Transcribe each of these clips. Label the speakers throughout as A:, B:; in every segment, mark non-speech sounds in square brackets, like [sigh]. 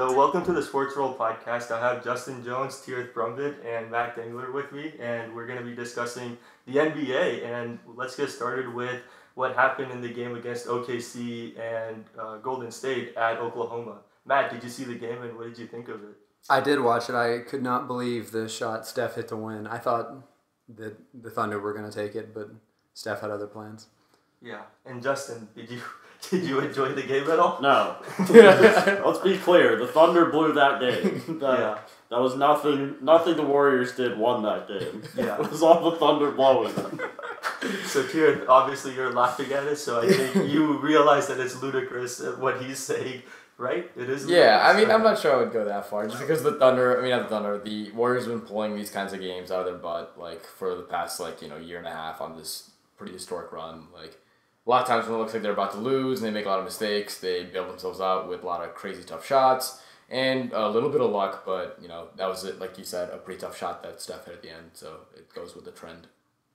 A: So, welcome to the Sports Whorl podcast. I have Justin Jones, Teerth Brahmbhatt, and Matt Dengler with me, and we're going to be discussing the NBA. And let's get started with what happened in the game against OKC and uh, Golden State at Oklahoma. Matt, did you see the game, and what did you think of it?
B: I did watch it. I could not believe the shot Steph hit to win. I thought that the Thunder were going to take it, but Steph had other plans.
A: Yeah, and Justin, did you [laughs] did you enjoy the game at all?
C: No. [laughs] Let's be clear. The Thunder blew that game. [laughs] That,
A: Yeah.
C: that was nothing. Nothing the Warriors did won that game.
A: Yeah.
C: It was all the Thunder blowing.
A: So, Teerth, obviously you're laughing at it, so I think you realize that it's ludicrous uh, what he's saying, right? It is.
D: Yeah, I mean, I'm not sure I would go that far. Just because the Thunder, I mean, not the Thunder, the Warriors have been pulling these kinds of games out of their butt, like, for the past, like, you know, year and a half on this pretty historic run. Like, a lot of times when it looks like they're about to lose and they make a lot of mistakes, they bail themselves out with a lot of crazy tough shots and a little bit of luck, but, you know, that was it, like you said, a pretty tough shot that Steph hit at the end, so it goes with the trend.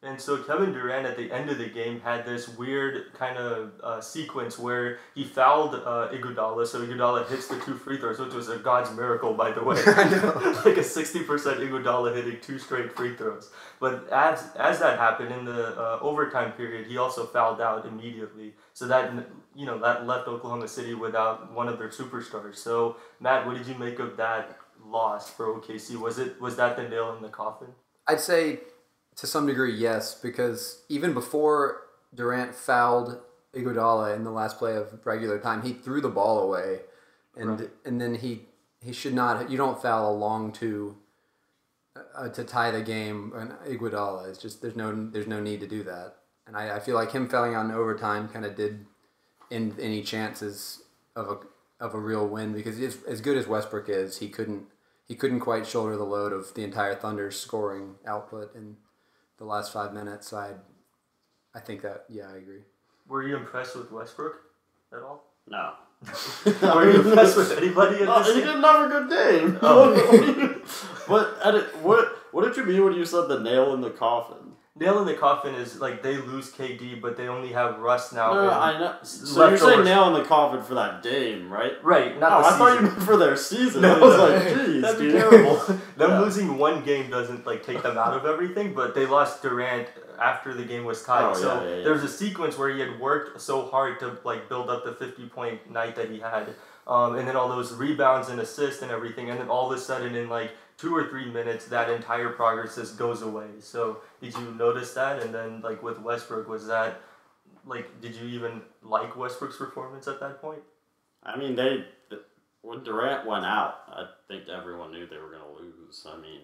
A: And so Kevin Durant at the end of the game had this weird kind of uh, sequence where he fouled uh, Iguodala, so Iguodala hits the two free throws, which was a God's miracle, by the way. [laughs] [laughs] like a sixty percent Iguodala hitting two straight free throws. But as as that happened in the uh, overtime period, he also fouled out immediately. So that you know that left Oklahoma City without one of their superstars. So Matt, what did you make of that loss for OKC? Was it was that the nail in the coffin?
B: I'd say to some degree, yes, because even before Durant fouled Iguodala in the last play of regular time, he threw the ball away, and
A: Right.
B: and then he he should not. You don't foul a long two uh, to tie the game. And Iguodala is just there's no there's no need to do that, and I, I feel like him fouling on overtime kind of did end any chances of a of a real win because as, as good as Westbrook is, he couldn't he couldn't quite shoulder the load of the entire Thunder's scoring output in the last five minutes. So I, I think that yeah, I agree.
A: Were you impressed with Westbrook at all?
C: No. [laughs]
A: Were you impressed with anybody in
C: No,
A: this
C: he
A: game?
C: didn't have a good game.
A: Oh. [laughs]
C: what, edit, what? What did you mean when you said the nail in the coffin?
A: Nail in the coffin is like they lose KD, but they only have Russ now.
C: No, no, I know. So you're saying nail in the coffin for that game, right?
A: Right, not
C: oh, I thought you meant for their season. [laughs]
A: No,
C: I was like, [laughs] jeez,
A: That'd be
C: dude.
A: terrible. [laughs] Them
C: Yeah.
A: losing one game doesn't like take them out of everything, but they lost Durant after the game was tied.
C: Oh,
A: so
C: yeah, yeah.
A: there's a sequence where he had worked so hard to like build up the 50 point night that he had, um, and then all those rebounds and assists and everything, and then all of a sudden in like two or three minutes that entire progress just goes away. So did you notice that? And then like with Westbrook, was that like did you even like Westbrook's performance at that point?
C: I mean, they when Durant went out, I think everyone knew they were going to lose. I mean,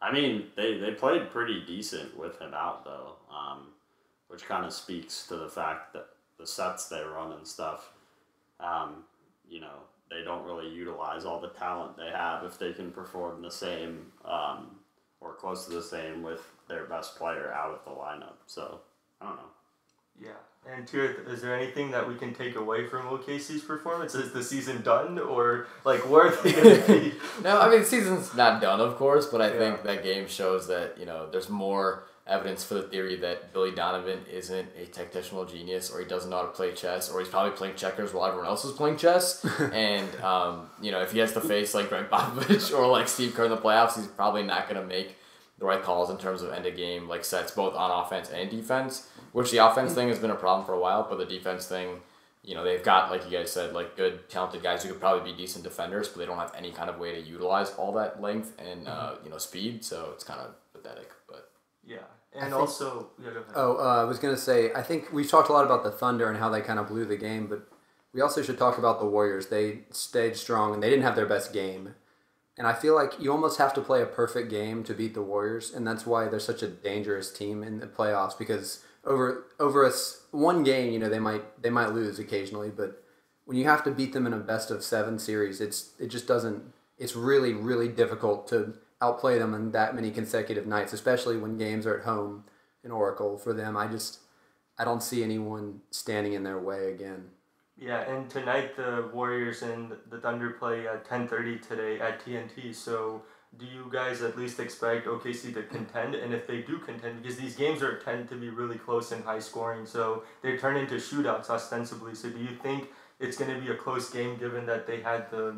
C: I mean, they they played pretty decent with him out though, um, which kind of speaks to the fact that the sets they run and stuff, um, you know, they don't really utilize all the talent they have if they can perform the same um, or close to the same with their best player out of the lineup. So I don't know.
A: Yeah. And Teerth, is there anything that we can take away from OKC's performance? Is the season done, or like where are they going [laughs] to be?
D: No, I mean, the season's not done, of course, but I
A: Yeah.
D: think that game shows that, you know, there's more evidence for the theory that Billy Donovan isn't a tactical genius or he doesn't know how to play chess or he's probably playing checkers while everyone else is playing chess. [laughs] and, um, you know, if he has to face like Gregg Popovich or like Steve Kerr in the playoffs, he's probably not going to make the right calls in terms of end of game like sets both on offense and defense, which the offense thing has been a problem for a while, but the defense thing you know, they've got, like you guys said, like good, talented guys who could probably be decent defenders, but they don't have any kind of way to utilize all that length and, uh, you know, speed. So it's kind of pathetic. But
A: Yeah. And
B: think-
A: also, yeah.
B: Oh, uh, I was gonna say I think we've talked a lot about the Thunder and how they kind of blew the game, but we also should talk about the Warriors. They stayed strong and they didn't have their best game. And I feel like you almost have to play a perfect game to beat the Warriors, and that's why they're such a dangerous team in the playoffs. Because over over a one game, you know they might they might lose occasionally, but when you have to beat them in a best of seven series, it's it just doesn't. It's really really difficult to outplay them in that many consecutive nights, especially when games are at home in Oracle. For them, I just I don't see anyone standing in their way again.
A: Yeah, and tonight the Warriors and the Thunder play at ten thirty today at TNT. So do you guys at least expect OKC to contend? And if they do contend, because these games are tend to be really close and high scoring, so they turn into shootouts ostensibly. So do you think it's going to be a close game given that they had the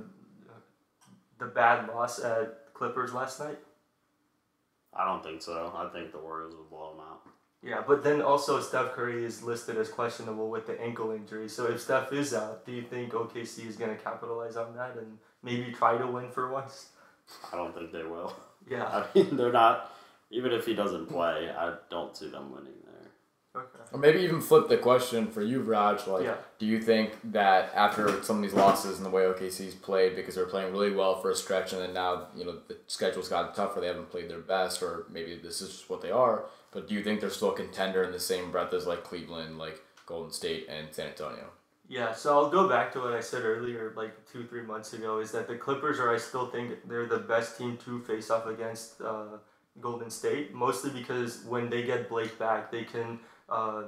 A: the bad loss at Clippers last night?
C: I don't think so. I think the Warriors will blow them out.
A: Yeah, but then also Steph Curry is listed as questionable with the ankle injury. So if Steph is out, do you think OKC is going to capitalize on that and maybe try to win for once?
C: I don't think they will.
A: Yeah. [laughs]
C: I mean, they're not. Even if he doesn't play, I don't see them winning there.
A: Okay.
D: Or maybe even flip the question for you, Raj. Like,
A: Yeah.
D: do you think that after some of these losses and the way OKC's played, because they're playing really well for a stretch, and then now you know the schedule's gotten tougher, they haven't played their best, or maybe this is just what they are. But do you think they're still a contender in the same breath as like Cleveland, like Golden State, and San Antonio?
A: Yeah, so I'll go back to what I said earlier, like two, three months ago, is that the Clippers are, I still think, they're the best team to face off against uh, Golden State, mostly because when they get Blake back, they can uh,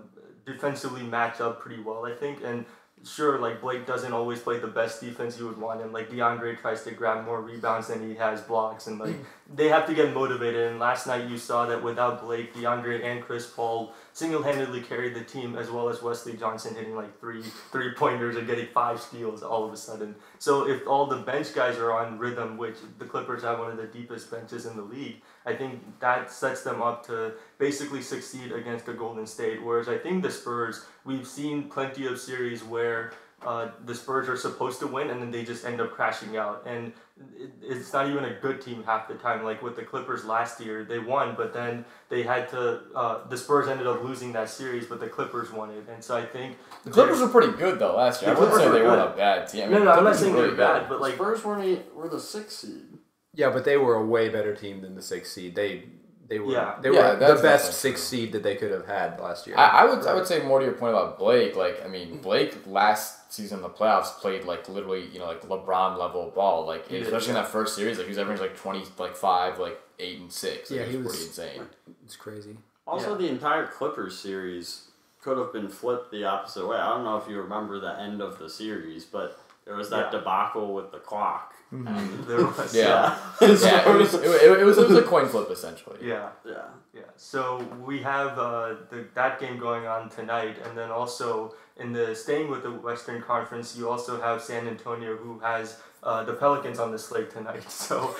A: defensively match up pretty well, I think. And sure, like Blake doesn't always play the best defense you would want him. Like DeAndre tries to grab more rebounds than he has blocks, and like [clears throat] they have to get motivated. And last night you saw that without Blake, DeAndre and Chris Paul single-handedly carried the team, as well as Wesley Johnson hitting like three three pointers and getting five steals all of a sudden. So if all the bench guys are on rhythm, which the Clippers have one of the deepest benches in the league, I think that sets them up to basically succeed against the Golden State. Whereas I think the Spurs, we've seen plenty of series where uh, the Spurs are supposed to win and then they just end up crashing out. And it, it's not even a good team half the time. Like with the Clippers last year, they won, but then they had to. Uh, the Spurs ended up losing that series, but the Clippers won it. And so I think
D: The Clippers were pretty good though last year.
A: The
D: I wouldn't say they
A: were
D: were a bad team. I
A: no,
D: mean,
A: no, I'm not saying
D: were
A: they're
D: really
A: bad, but like
C: Spurs were the, were the sixth seed.
B: Yeah, but they were a way better team than the sixth seed. They they were
A: Yeah.
B: they
D: Yeah,
B: were
D: that's
B: the best
D: definitely
B: sixth
D: true.
B: seed that they could have had last year.
D: I, I would I would say more to your point about Blake. Like I mean, Blake last season in the playoffs played like literally you know like LeBron level ball. Like
A: He did,
D: especially in that first series, like he was averaging like twenty like five like eight and six. Like,
B: Yeah, he
D: was,
B: was-
D: pretty insane.
B: it's crazy.
C: Also,
A: Yeah.
C: the entire Clippers series could have been flipped the opposite way. I don't know if you remember the end of the series, but there was that
A: Yeah.
C: debacle with the clock. And, [laughs]
A: there [laughs] was.
D: Yeah.
C: yeah. [laughs]
D: yeah, it was it, it, was it was a coin flip essentially.
A: Yeah.
C: yeah.
A: Yeah, so we have uh, the, that game going on tonight, and then also in the staying with the Western Conference, you also have San Antonio, who has uh, the Pelicans on the slate tonight. So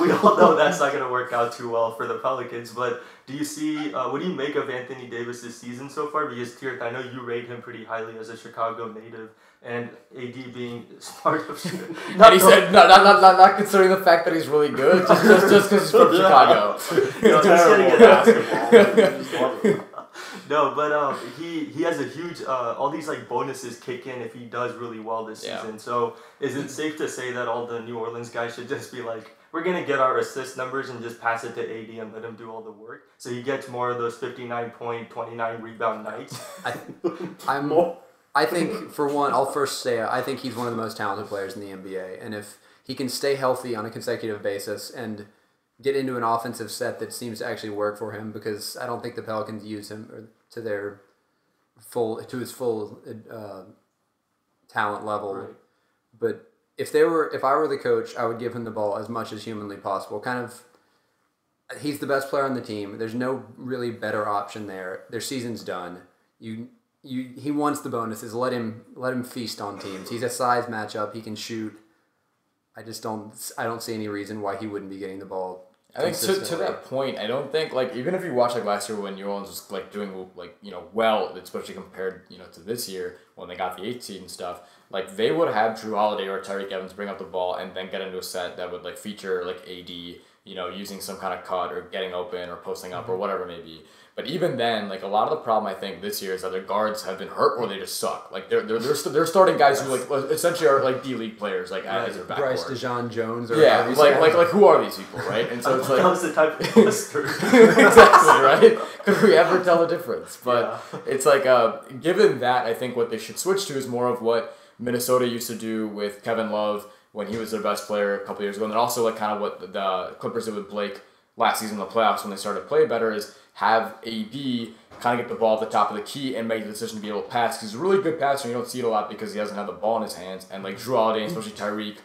A: we all know that's not going to work out too well for the Pelicans. But do you see? Uh, what do you make of Anthony Davis's season so far? Because Teerth, I know you rate him pretty highly as a Chicago native, and AD being [laughs] part of. [laughs]
D: And he said, [laughs] no, not, not, not, not considering the fact that he's really good, just just just because he's from Chicago.
A: No,
C: basketball. Just.
A: No, but um, he he has a huge uh, all these like bonuses kick in if he does really well this
D: Yeah.
A: season. So is it safe to say that all the New Orleans guys should just be like, we're gonna get our assist numbers and just pass it to AD and let him do all the work, so he gets more of those fifty nine point, twenty nine rebound nights.
B: I, I'm. I think for one, I'll first say I think he's one of the most talented players in the NBA, and if he can stay healthy on a consecutive basis and get into an offensive set that seems to actually work for him, because I don't think the Pelicans use him to their full to his full uh, talent level.
A: Right.
B: But if they were, if I were the coach, I would give him the ball as much as humanly possible. Kind of, he's the best player on the team. There's no really better option there. Their season's done. You, you, he wants the bonuses. Let him, let him feast on teams. He's a size matchup. He can shoot. I just don't, I don't see any reason why he wouldn't be getting the ball.
D: I think to, to that point, I don't think like even if you watch like last year when New Orleans was like doing like you know well, especially compared you know to this year when they got the eighth seed and stuff, like they would have Jrue Holiday or Tyreke Evans bring up the ball and then get into a set that would like feature like AD, you know, using some kind of cut or getting open or posting up or whatever it may be. But even then, like a lot of the problem I think this year is that their guards have been hurt or they just suck. Like they're they're they're, st- they're starting guys who like essentially are like D League players like as their backcourt.
B: Bryce DeJean Jones or
D: Yeah,
B: however
D: like
B: say
D: like like who are these people, right? And so [laughs] it's
A: that
D: like
A: was the type of [laughs] cluster. [laughs]
D: exactly right. Could we ever tell the difference? But
A: Yeah.
D: it's like, uh, given that, I think what they should switch to is more of what Minnesota used to do with Kevin Love when he was their best player a couple years ago, and then also like kind of what the, Clippers did with Blake last season in the playoffs when they started to play better is have AD kind of get the ball at the top of the key and make the decision to be able to pass. he's a really good passer. and You don't see it a lot because he doesn't have the ball in his hands. And like Jrue Holiday, especially Tyreke,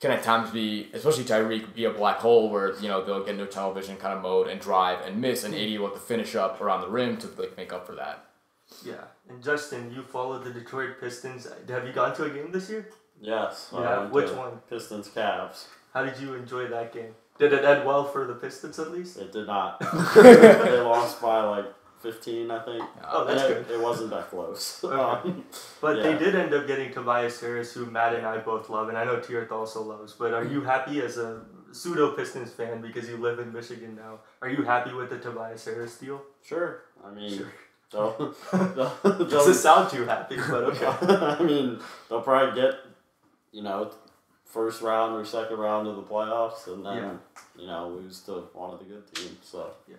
D: can at times be, especially Tyreke, be a black hole where you know they'll get into tunnel vision kind of mode and drive and miss, and AD will have to finish up around the rim to like make up for that.
A: yeah, and Justin, you followed the Detroit Pistons. Have you gone to a game this year?
C: Yes.
A: Yeah, which one?
C: Pistons Cavs.
A: How did you enjoy that game? Did it end well for the Pistons at least?
C: It did not. [laughs] they lost by like 15, I think.
A: Oh, that's
C: And
A: good.
C: it, it wasn't that close. Um, [laughs]
A: But they did end up getting Tobias Harris, who Matt and I both love, and I know Teerth also loves. But are you happy as a pseudo Pistons fan because you live in Michigan now? Are you happy with the Tobias Harris deal?
C: sure. I mean,
A: Sure.
C: they'll, [laughs] they'll,
A: Doesn't sound too happy, but okay.
C: I mean, they'll probably get, you know, first round or second round of the playoffs, and then
A: Yeah.
C: you know lose to one of the good teams. So yeah.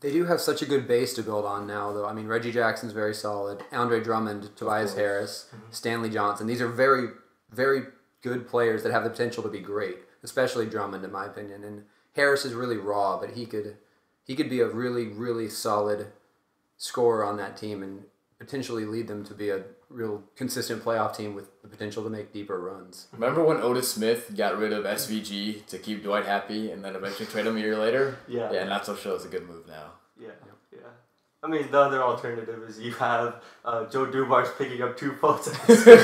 B: They do have such a good base to build on now, though. I mean, Reggie Jackson's very solid. Andre Drummond, Tobias
D: course.
B: Harris, mm-hmm. Stanley Johnson. These are very, very good players that have the potential to be great. Especially Drummond, in my opinion. And Harris is really raw, but he could, he could be a really, really solid scorer on that team and potentially lead them to be a real consistent playoff team with the potential to make deeper runs.
D: Remember when Otis Smith got rid of SVG to keep Dwight happy and then eventually trade him a year later?
A: Yeah.
D: Yeah, not so sure it's a good move now.
A: Yeah, yeah. I mean, the other alternative is you have uh, Joe Dumars picking up two votes. [laughs] [laughs] Remember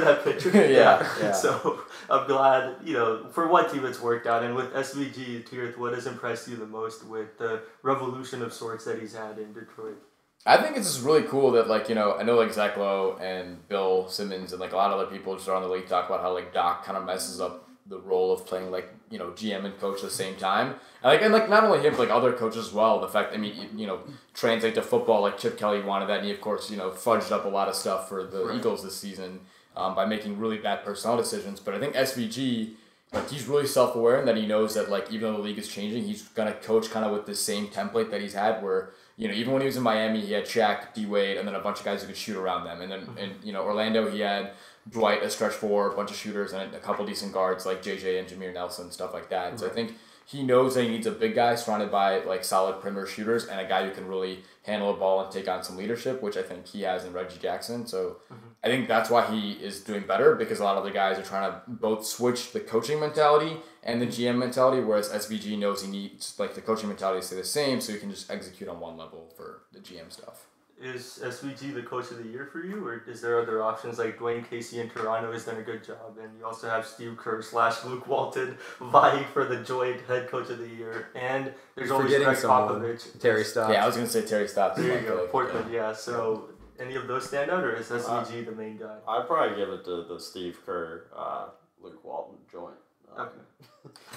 A: that picture?
D: Yeah, yeah.
A: So I'm glad, you know, for one team it's worked out. And with SVG, Teerth, what has impressed you the most with the revolution of sorts that he's had in Detroit?
D: I think it's just really cool that like you know I know like Zach Lowe and Bill Simmons and like a lot of other people just around the league talk about how like Doc kind of messes up the role of playing like you know GM and coach at the same time and like and like not only him but like other coaches as well the fact I mean you, you know translate to football like Chip Kelly wanted that and he of course you know fudged up a lot of stuff for the
A: Right.
D: Eagles this season um, by making really bad personnel decisions but I think SVG like he's really self aware and that he knows that like even though the league is changing, he's gonna coach kind of with the same template that he's had. Where you know even when he was in Miami, he had Shaq, D Wade, and then a bunch of guys who could shoot around them. And then mm-hmm. in you know Orlando, he had Dwight, a stretch four, a bunch of shooters, and a couple decent guards like JJ and Jameer Nelson, stuff like that. So I think he knows that he needs a big guy surrounded by like solid perimeter shooters and a guy who can really handle a ball and take on some leadership, which I think he has in Reggie Jackson. So mm-hmm. I think that's why he is doing better because a lot of the guys are trying to both switch the coaching mentality and the GM mentality, whereas SVG knows he needs like the coaching mentality to stay the same, so he can just execute on one level for the GM stuff.
A: Is SVG the coach of the year for you, or is there other options like Dwane Casey in Toronto has done a good job, and you also have Steve Kerr slash Luke Walton vying for the joint head coach of the year, and there's always
B: Forgetting
A: Gregg
B: someone.
A: Popovich.
B: Terry Stotts.
D: Yeah, I was gonna say Terry Stotts. is
A: There you go,
D: pick,
A: Portland. Yeah. So any of those stand out, or is SVG the main guy?
C: I'd probably give it to the Steve Kerr, uh, Luke Walton joint. Um,
A: Okay.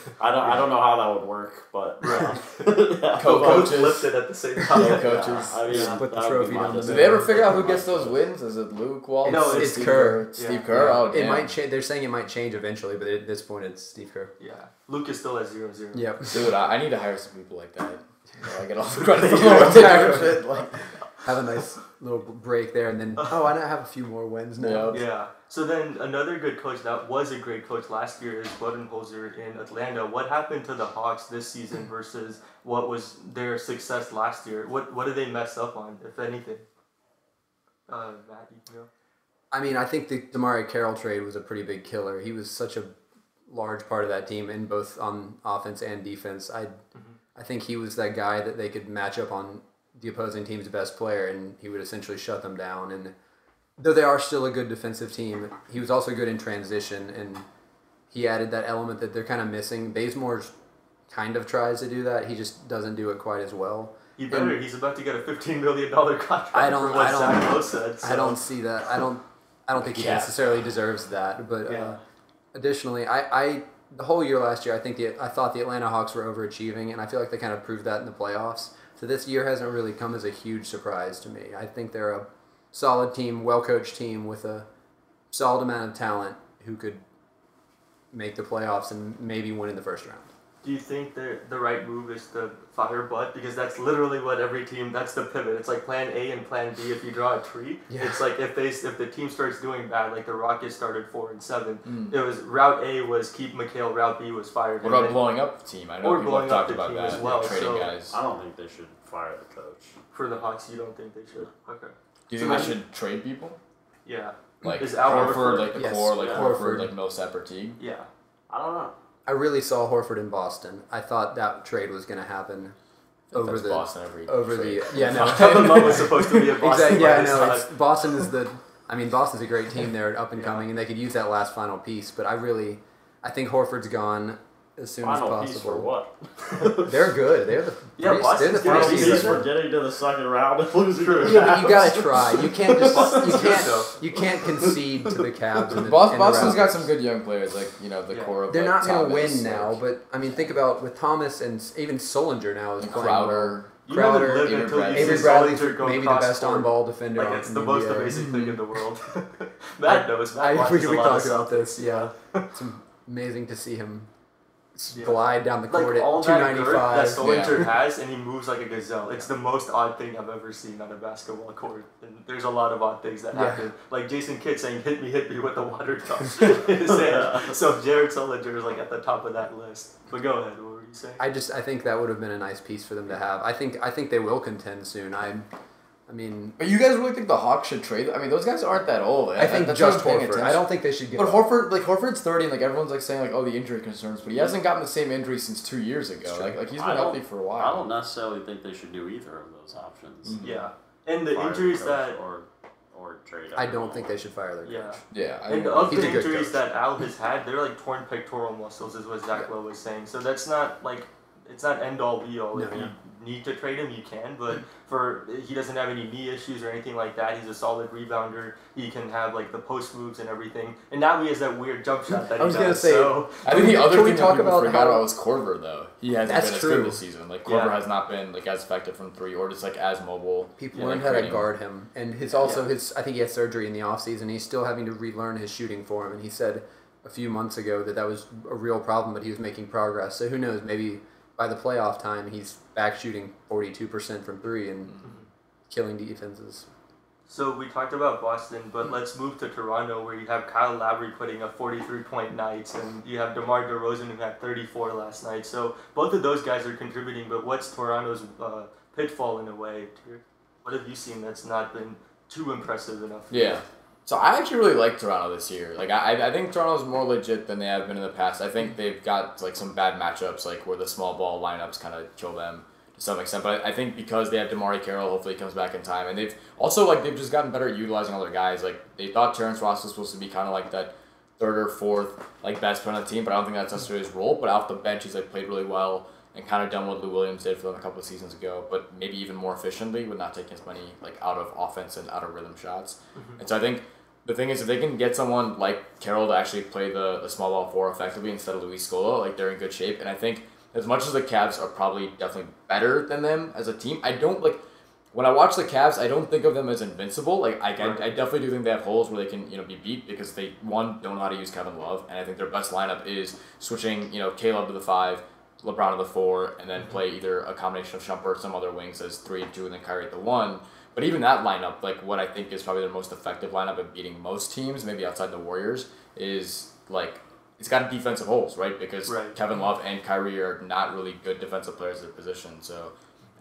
A: [laughs]
C: I don't. I don't know how that would work, but uh, [laughs] yeah.
D: co-coaches
A: lifted at the same time.
D: Yeah, coaches.
C: I mean,
B: Split the trophy down the
D: Did
C: decision.
D: they ever figure out who gets those wins? Is it Luke Walton?
A: No,
B: it's
D: Steve
B: Kerr.
D: Steve
A: Yeah.
D: Kerr. Oh,
B: it might change. They're saying it might change eventually, but at this point, it's Steve Kerr.
A: Yeah. Luke is still at zero zero.
B: Yep.
D: Dude, I, I need to hire some people like that. You know, I get all the credit for [laughs]
B: Yeah,
D: the
B: exactly.
D: Like,
B: Have a nice little break there, and then [laughs] oh, I now have a few more wins now.
D: Yeah.
A: Yeah. So then another good coach that was a great coach last year is Budenholzer in Atlanta. What happened to the Hawks this season [laughs] versus what was their success last year? What what did they mess up on, if anything? Uh, Matt, you can go.
B: I mean, I think the DeMarre Carroll trade was a pretty big killer. He was such a large part of that team in both on offense and defense. I, I think he was that guy that they could match up on the opposing team's best player, and he would essentially shut them down. And though they are still a good defensive team, he was also good in transition, and he added that element that they're kind of missing. Bazemore's kind of tries to do that. He just doesn't do it quite as well.
A: He better. He's about to get a fifteen million dollar contract.
B: I don't-
A: For what
B: I don't-
A: said.
B: I don't see that. I don't. I don't think he
D: Yeah.
B: necessarily deserves that. But
A: Yeah.
B: uh, additionally, I, I the whole year last year, I think the I thought the Atlanta Hawks were overachieving, and I feel like they kind of proved that in the playoffs. So this year hasn't really come as a huge surprise to me. I think they're a solid team, well coached team with a solid amount of talent who could make the playoffs and maybe win in the first round.
A: Do you think that the right move is to fire Bud? Because that's literally what every team. That's the pivot. It's like Plan A and Plan B. If you draw a tree,
B: Yeah.
A: it's like if they if the team starts doing bad, like the Rockets started four and seven.
D: Mm.
A: It was Route A was keep McHale. Route B was fired.
D: what
A: and
D: about
A: then
D: blowing up the team? I know
A: Or
D: people
A: blowing
D: have
A: up
D: talked
A: the
D: about
A: team
D: that.
A: as well,
D: trading
A: so-
D: guys.
C: I don't think they should fire the coach.
A: for the Hawks, you don't think they should? Okay.
D: Do you
A: so
D: think they should trade people?
A: Yeah.
D: Like
A: Is Al
D: Horford,
A: Horford-
D: like the
B: Yes.
D: core, like
C: Yeah.
D: Horford,
B: Horford.
D: like Millsap or Teague?
A: Yeah.
C: I don't know.
B: I really saw Horford in Boston. I thought that trade was going to happen over the
D: Boston every
B: over
D: trade.
B: the yeah no [laughs]
A: Kevin Love was supposed to be a [laughs] Boston.
B: exactly yeah no it's, Boston is the I mean, Boston's a great team. [laughs] They're up and coming, and they could use that last final piece. But I really, I think Horford's gone as soon
C: Final
B: as
C: piece for
B: possible.
C: what? [laughs]
B: They're good. They're the [laughs]
A: Yeah,
B: three,
A: Boston's
B: they're the
A: good.
C: Final piece
B: seed.
C: for getting to the second round [laughs] and losing
B: Yeah, but you gotta try. You can't just you can't you can't concede to the Cavs. And the,
D: Bos-
B: and the
D: Boston's got some good young players, like you know the
A: Yeah.
D: core of.
B: They're
D: like,
B: not going to
D: Thomas,
B: win now,
D: like,
B: but I mean, think about with Thomas and even Sullinger now is
D: and
B: playing.
D: Crowder.
A: You
B: Crowder,
D: Avery
A: until
D: Bradley.
A: you
B: Avery
A: see
B: Bradley's
A: Sullinger go
B: maybe the best
A: court.
B: on-ball defender.
A: Like
B: on-
A: it's
B: in
A: the most
B: NBA.
A: amazing thing in the world. Matt knows. Matt
B: I,
A: watches
B: we we talked about this. Yeah, it's amazing to see him s-
A: Yeah.
B: glide down the court
A: Like
B: at two
A: that
B: ninety
A: girth that
B: five.
A: Sullinger has, and he moves like a gazelle. It's the most odd thing I've ever seen on a basketball court. And there's a lot of odd things that
B: Yeah.
A: happen. Like Jason Kidd saying, "Hit me, hit me" with the water [laughs] cup. [laughs] So Jared Sullinger is like at the top of that list. But go ahead. What were you saying?
B: I just I think that would have been a nice piece for them to have. I think I think they will contend soon. I, I mean,
D: But you guys really think the Hawks should trade? I mean, those guys aren't that old.
B: I think
D: That's
B: just Horford.
D: attention.
B: I don't think they should get.
D: But Horford, like Horford's thirty, and like everyone's like saying like, oh, the injury concerns, but he hasn't gotten the same injury since two years ago. Like, like he's
C: I
D: been
C: don't-
D: healthy for a while.
C: I don't necessarily think they should do either of those options.
D: Mhm.
A: yeah. And the
C: Fire
A: injuries
C: coach
A: that
C: or or trade.
B: I
C: everyone.
B: don't think they should fire their coach.
D: Yeah, I
A: And
D: think
A: of the injuries that Al has had, they're like torn pectoral muscles, is what Zach Lowe was saying. So that's not like it's not end all be all. if
B: No,
A: you need to trade him, you can. But for he doesn't have any knee issues or anything like that. He's a solid rebounder. He can have like the post moves and everything. And now he has that weird jump shot that
B: I
A: he
B: was gonna
A: does.
B: say-
A: so
D: I think the other
B: can we
D: thing
B: talk
D: that
B: about
D: forgot
B: how-
D: about was Korver though. He hasn't
B: That's
D: been as
B: true.
D: good this season. Like Korver
A: Yeah.
D: has not been like as effective from three or just like as mobile.
B: People
D: Yeah,
B: learned
D: like
B: how to guard him, and his also
A: Yeah.
B: his. I think he had surgery in the offseason. He's still having to relearn his shooting form, and he said a few months ago that that was a real problem, but he was making progress. So who knows? Maybe by the playoff time, he's back shooting forty two percent from three and killing defenses.
A: So we talked about Boston, but let's move to Toronto, where you have Kyle Lowry putting up 43 point nights, and you have DeMar DeRozan who had 34 last night. So both of those guys are contributing, but what's Toronto's uh, pitfall in a way? What have you seen that's not been too impressive enough?
D: Yeah. So I actually really like Toronto this year. Like I, I think Toronto's more legit than they have been in the past. I think mm-hmm. they've got like some bad matchups, like where the small ball lineups kind of kill them to some extent. But I think because they have DeMarre Carroll, hopefully he comes back in time, and they've also like they've just gotten better at utilizing other guys. Like they thought Terrence Ross was supposed to be kind of like that third or fourth like best player on the team, but I don't think that's necessarily his role. But off the bench, he's like played really well and kind of done what Lou Williams did for them a couple of seasons ago, but maybe even more efficiently with not taking as many like out of offense and out of rhythm shots. Mm-hmm. And so I think the thing is if they can get someone like Carroll to actually play the, the small ball four effectively instead of Luis Scola, like they're in good shape. And I think as much as the Cavs are probably definitely better than them as a team, I don't like when I watch the Cavs, I don't think of them as invincible. Like I, I, I definitely do think they have holes where they can you know be beat because they one don't know how to use Kevin Love, and I think their best lineup is switching you know Caleb to the five, LeBron to the four, and then mm-hmm. play either a combination of Shumpert or some other wings as three and two, and then Kyrie at the one. But even that lineup, like what I think is probably their most effective lineup at beating most teams, maybe outside the Warriors, is like it's got defensive holes, right? Because
A: Right.
D: Kevin Love and Kyrie are not really good defensive players at their position. So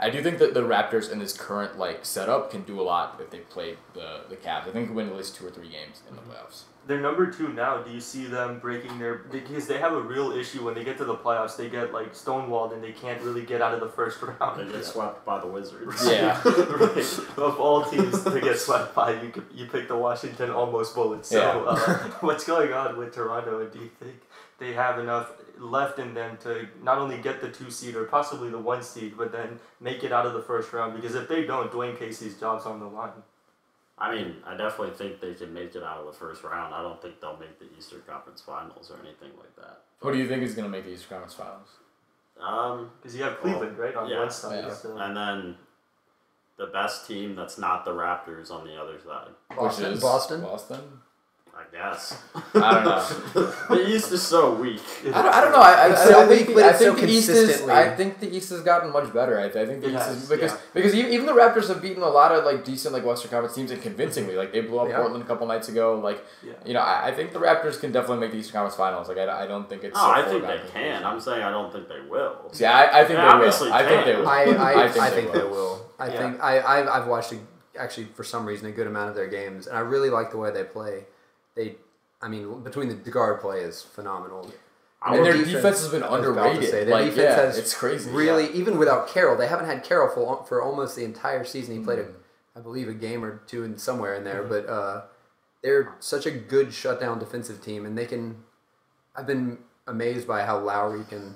D: I do think that the Raptors in this current like setup can do a lot if they play the the Cavs. I think they can win at least two or three games in the playoffs.
A: They're number two now. Do you see them breaking their because they have a real issue when they get to the playoffs? They get like stonewalled and they can't really get out of the first [laughs] round.
C: They get swept by the Wizards. [laughs]
D: Yeah. [laughs]
A: right. Of all teams to get swept by, you you pick the Washington almost Bullets. So
D: Yeah.
A: uh, what's going on with Toronto? And do you think they have enough left in them to not only get the two seed or possibly the one seed, but then make it out of the first round? Because if they don't, Dwane Casey's job's on the line.
C: I mean, I definitely think they can make it out of the first round. I don't think they'll make the Eastern Conference Finals or anything like that.
D: Who do you think is going to make the Eastern Conference Finals?
C: Um,
A: Because you have Cleveland right on
C: yeah,
A: one side.
D: yeah.
A: So.
C: and then the best team that's not the Raptors on the other side.
B: Boston.
D: Which is
B: Boston.
D: Boston.
C: I guess.
D: I don't know. [laughs]
C: the East is so weak.
D: I don't, I don't know. I, I,
B: It's
D: I,
B: so
D: I think,
B: weak, but
D: I
B: it's
D: think
B: so
D: the East is.
B: consistently-
D: I think the East has gotten much better. I, I think the
A: It
D: East
A: has,
D: is because
A: yeah.
D: because even, even the Raptors have beaten a lot of like decent like Western Conference teams and convincingly. Like they blew up
B: Yeah.
D: Portland a couple nights ago. Like
A: Yeah.
D: you know, I, I think the Raptors can definitely make the Eastern Conference Finals. Like I, I don't think it's.
C: Oh,
D: a
C: I think
D: foregone
C: they
D: conclusion.
C: can. I'm saying I don't think they will.
D: See, I, I think
C: They
D: they will.
C: obviously
D: I think they will.
B: I, I, I
D: think
B: think,
D: they
B: they
D: will.
B: will. I think I, I've, I've watched actually for some reason a good amount of their games, and I really like the way they play. They, I mean, between the, the guard play is phenomenal.
C: I
D: and their
B: defense-
D: defense, has been underrated.
B: say, their
D: like,
B: defense
D: yeah,
B: has
D: it's crazy.
B: Really,
D: yeah.
B: even without Carroll, they haven't had Carroll for, for almost the entire season. He played,
D: Mm.
B: a, I believe, a game or two in somewhere in there.
D: Mm-hmm.
B: But uh, they're such a good shutdown defensive team, and they can. I've been amazed by how Lowry can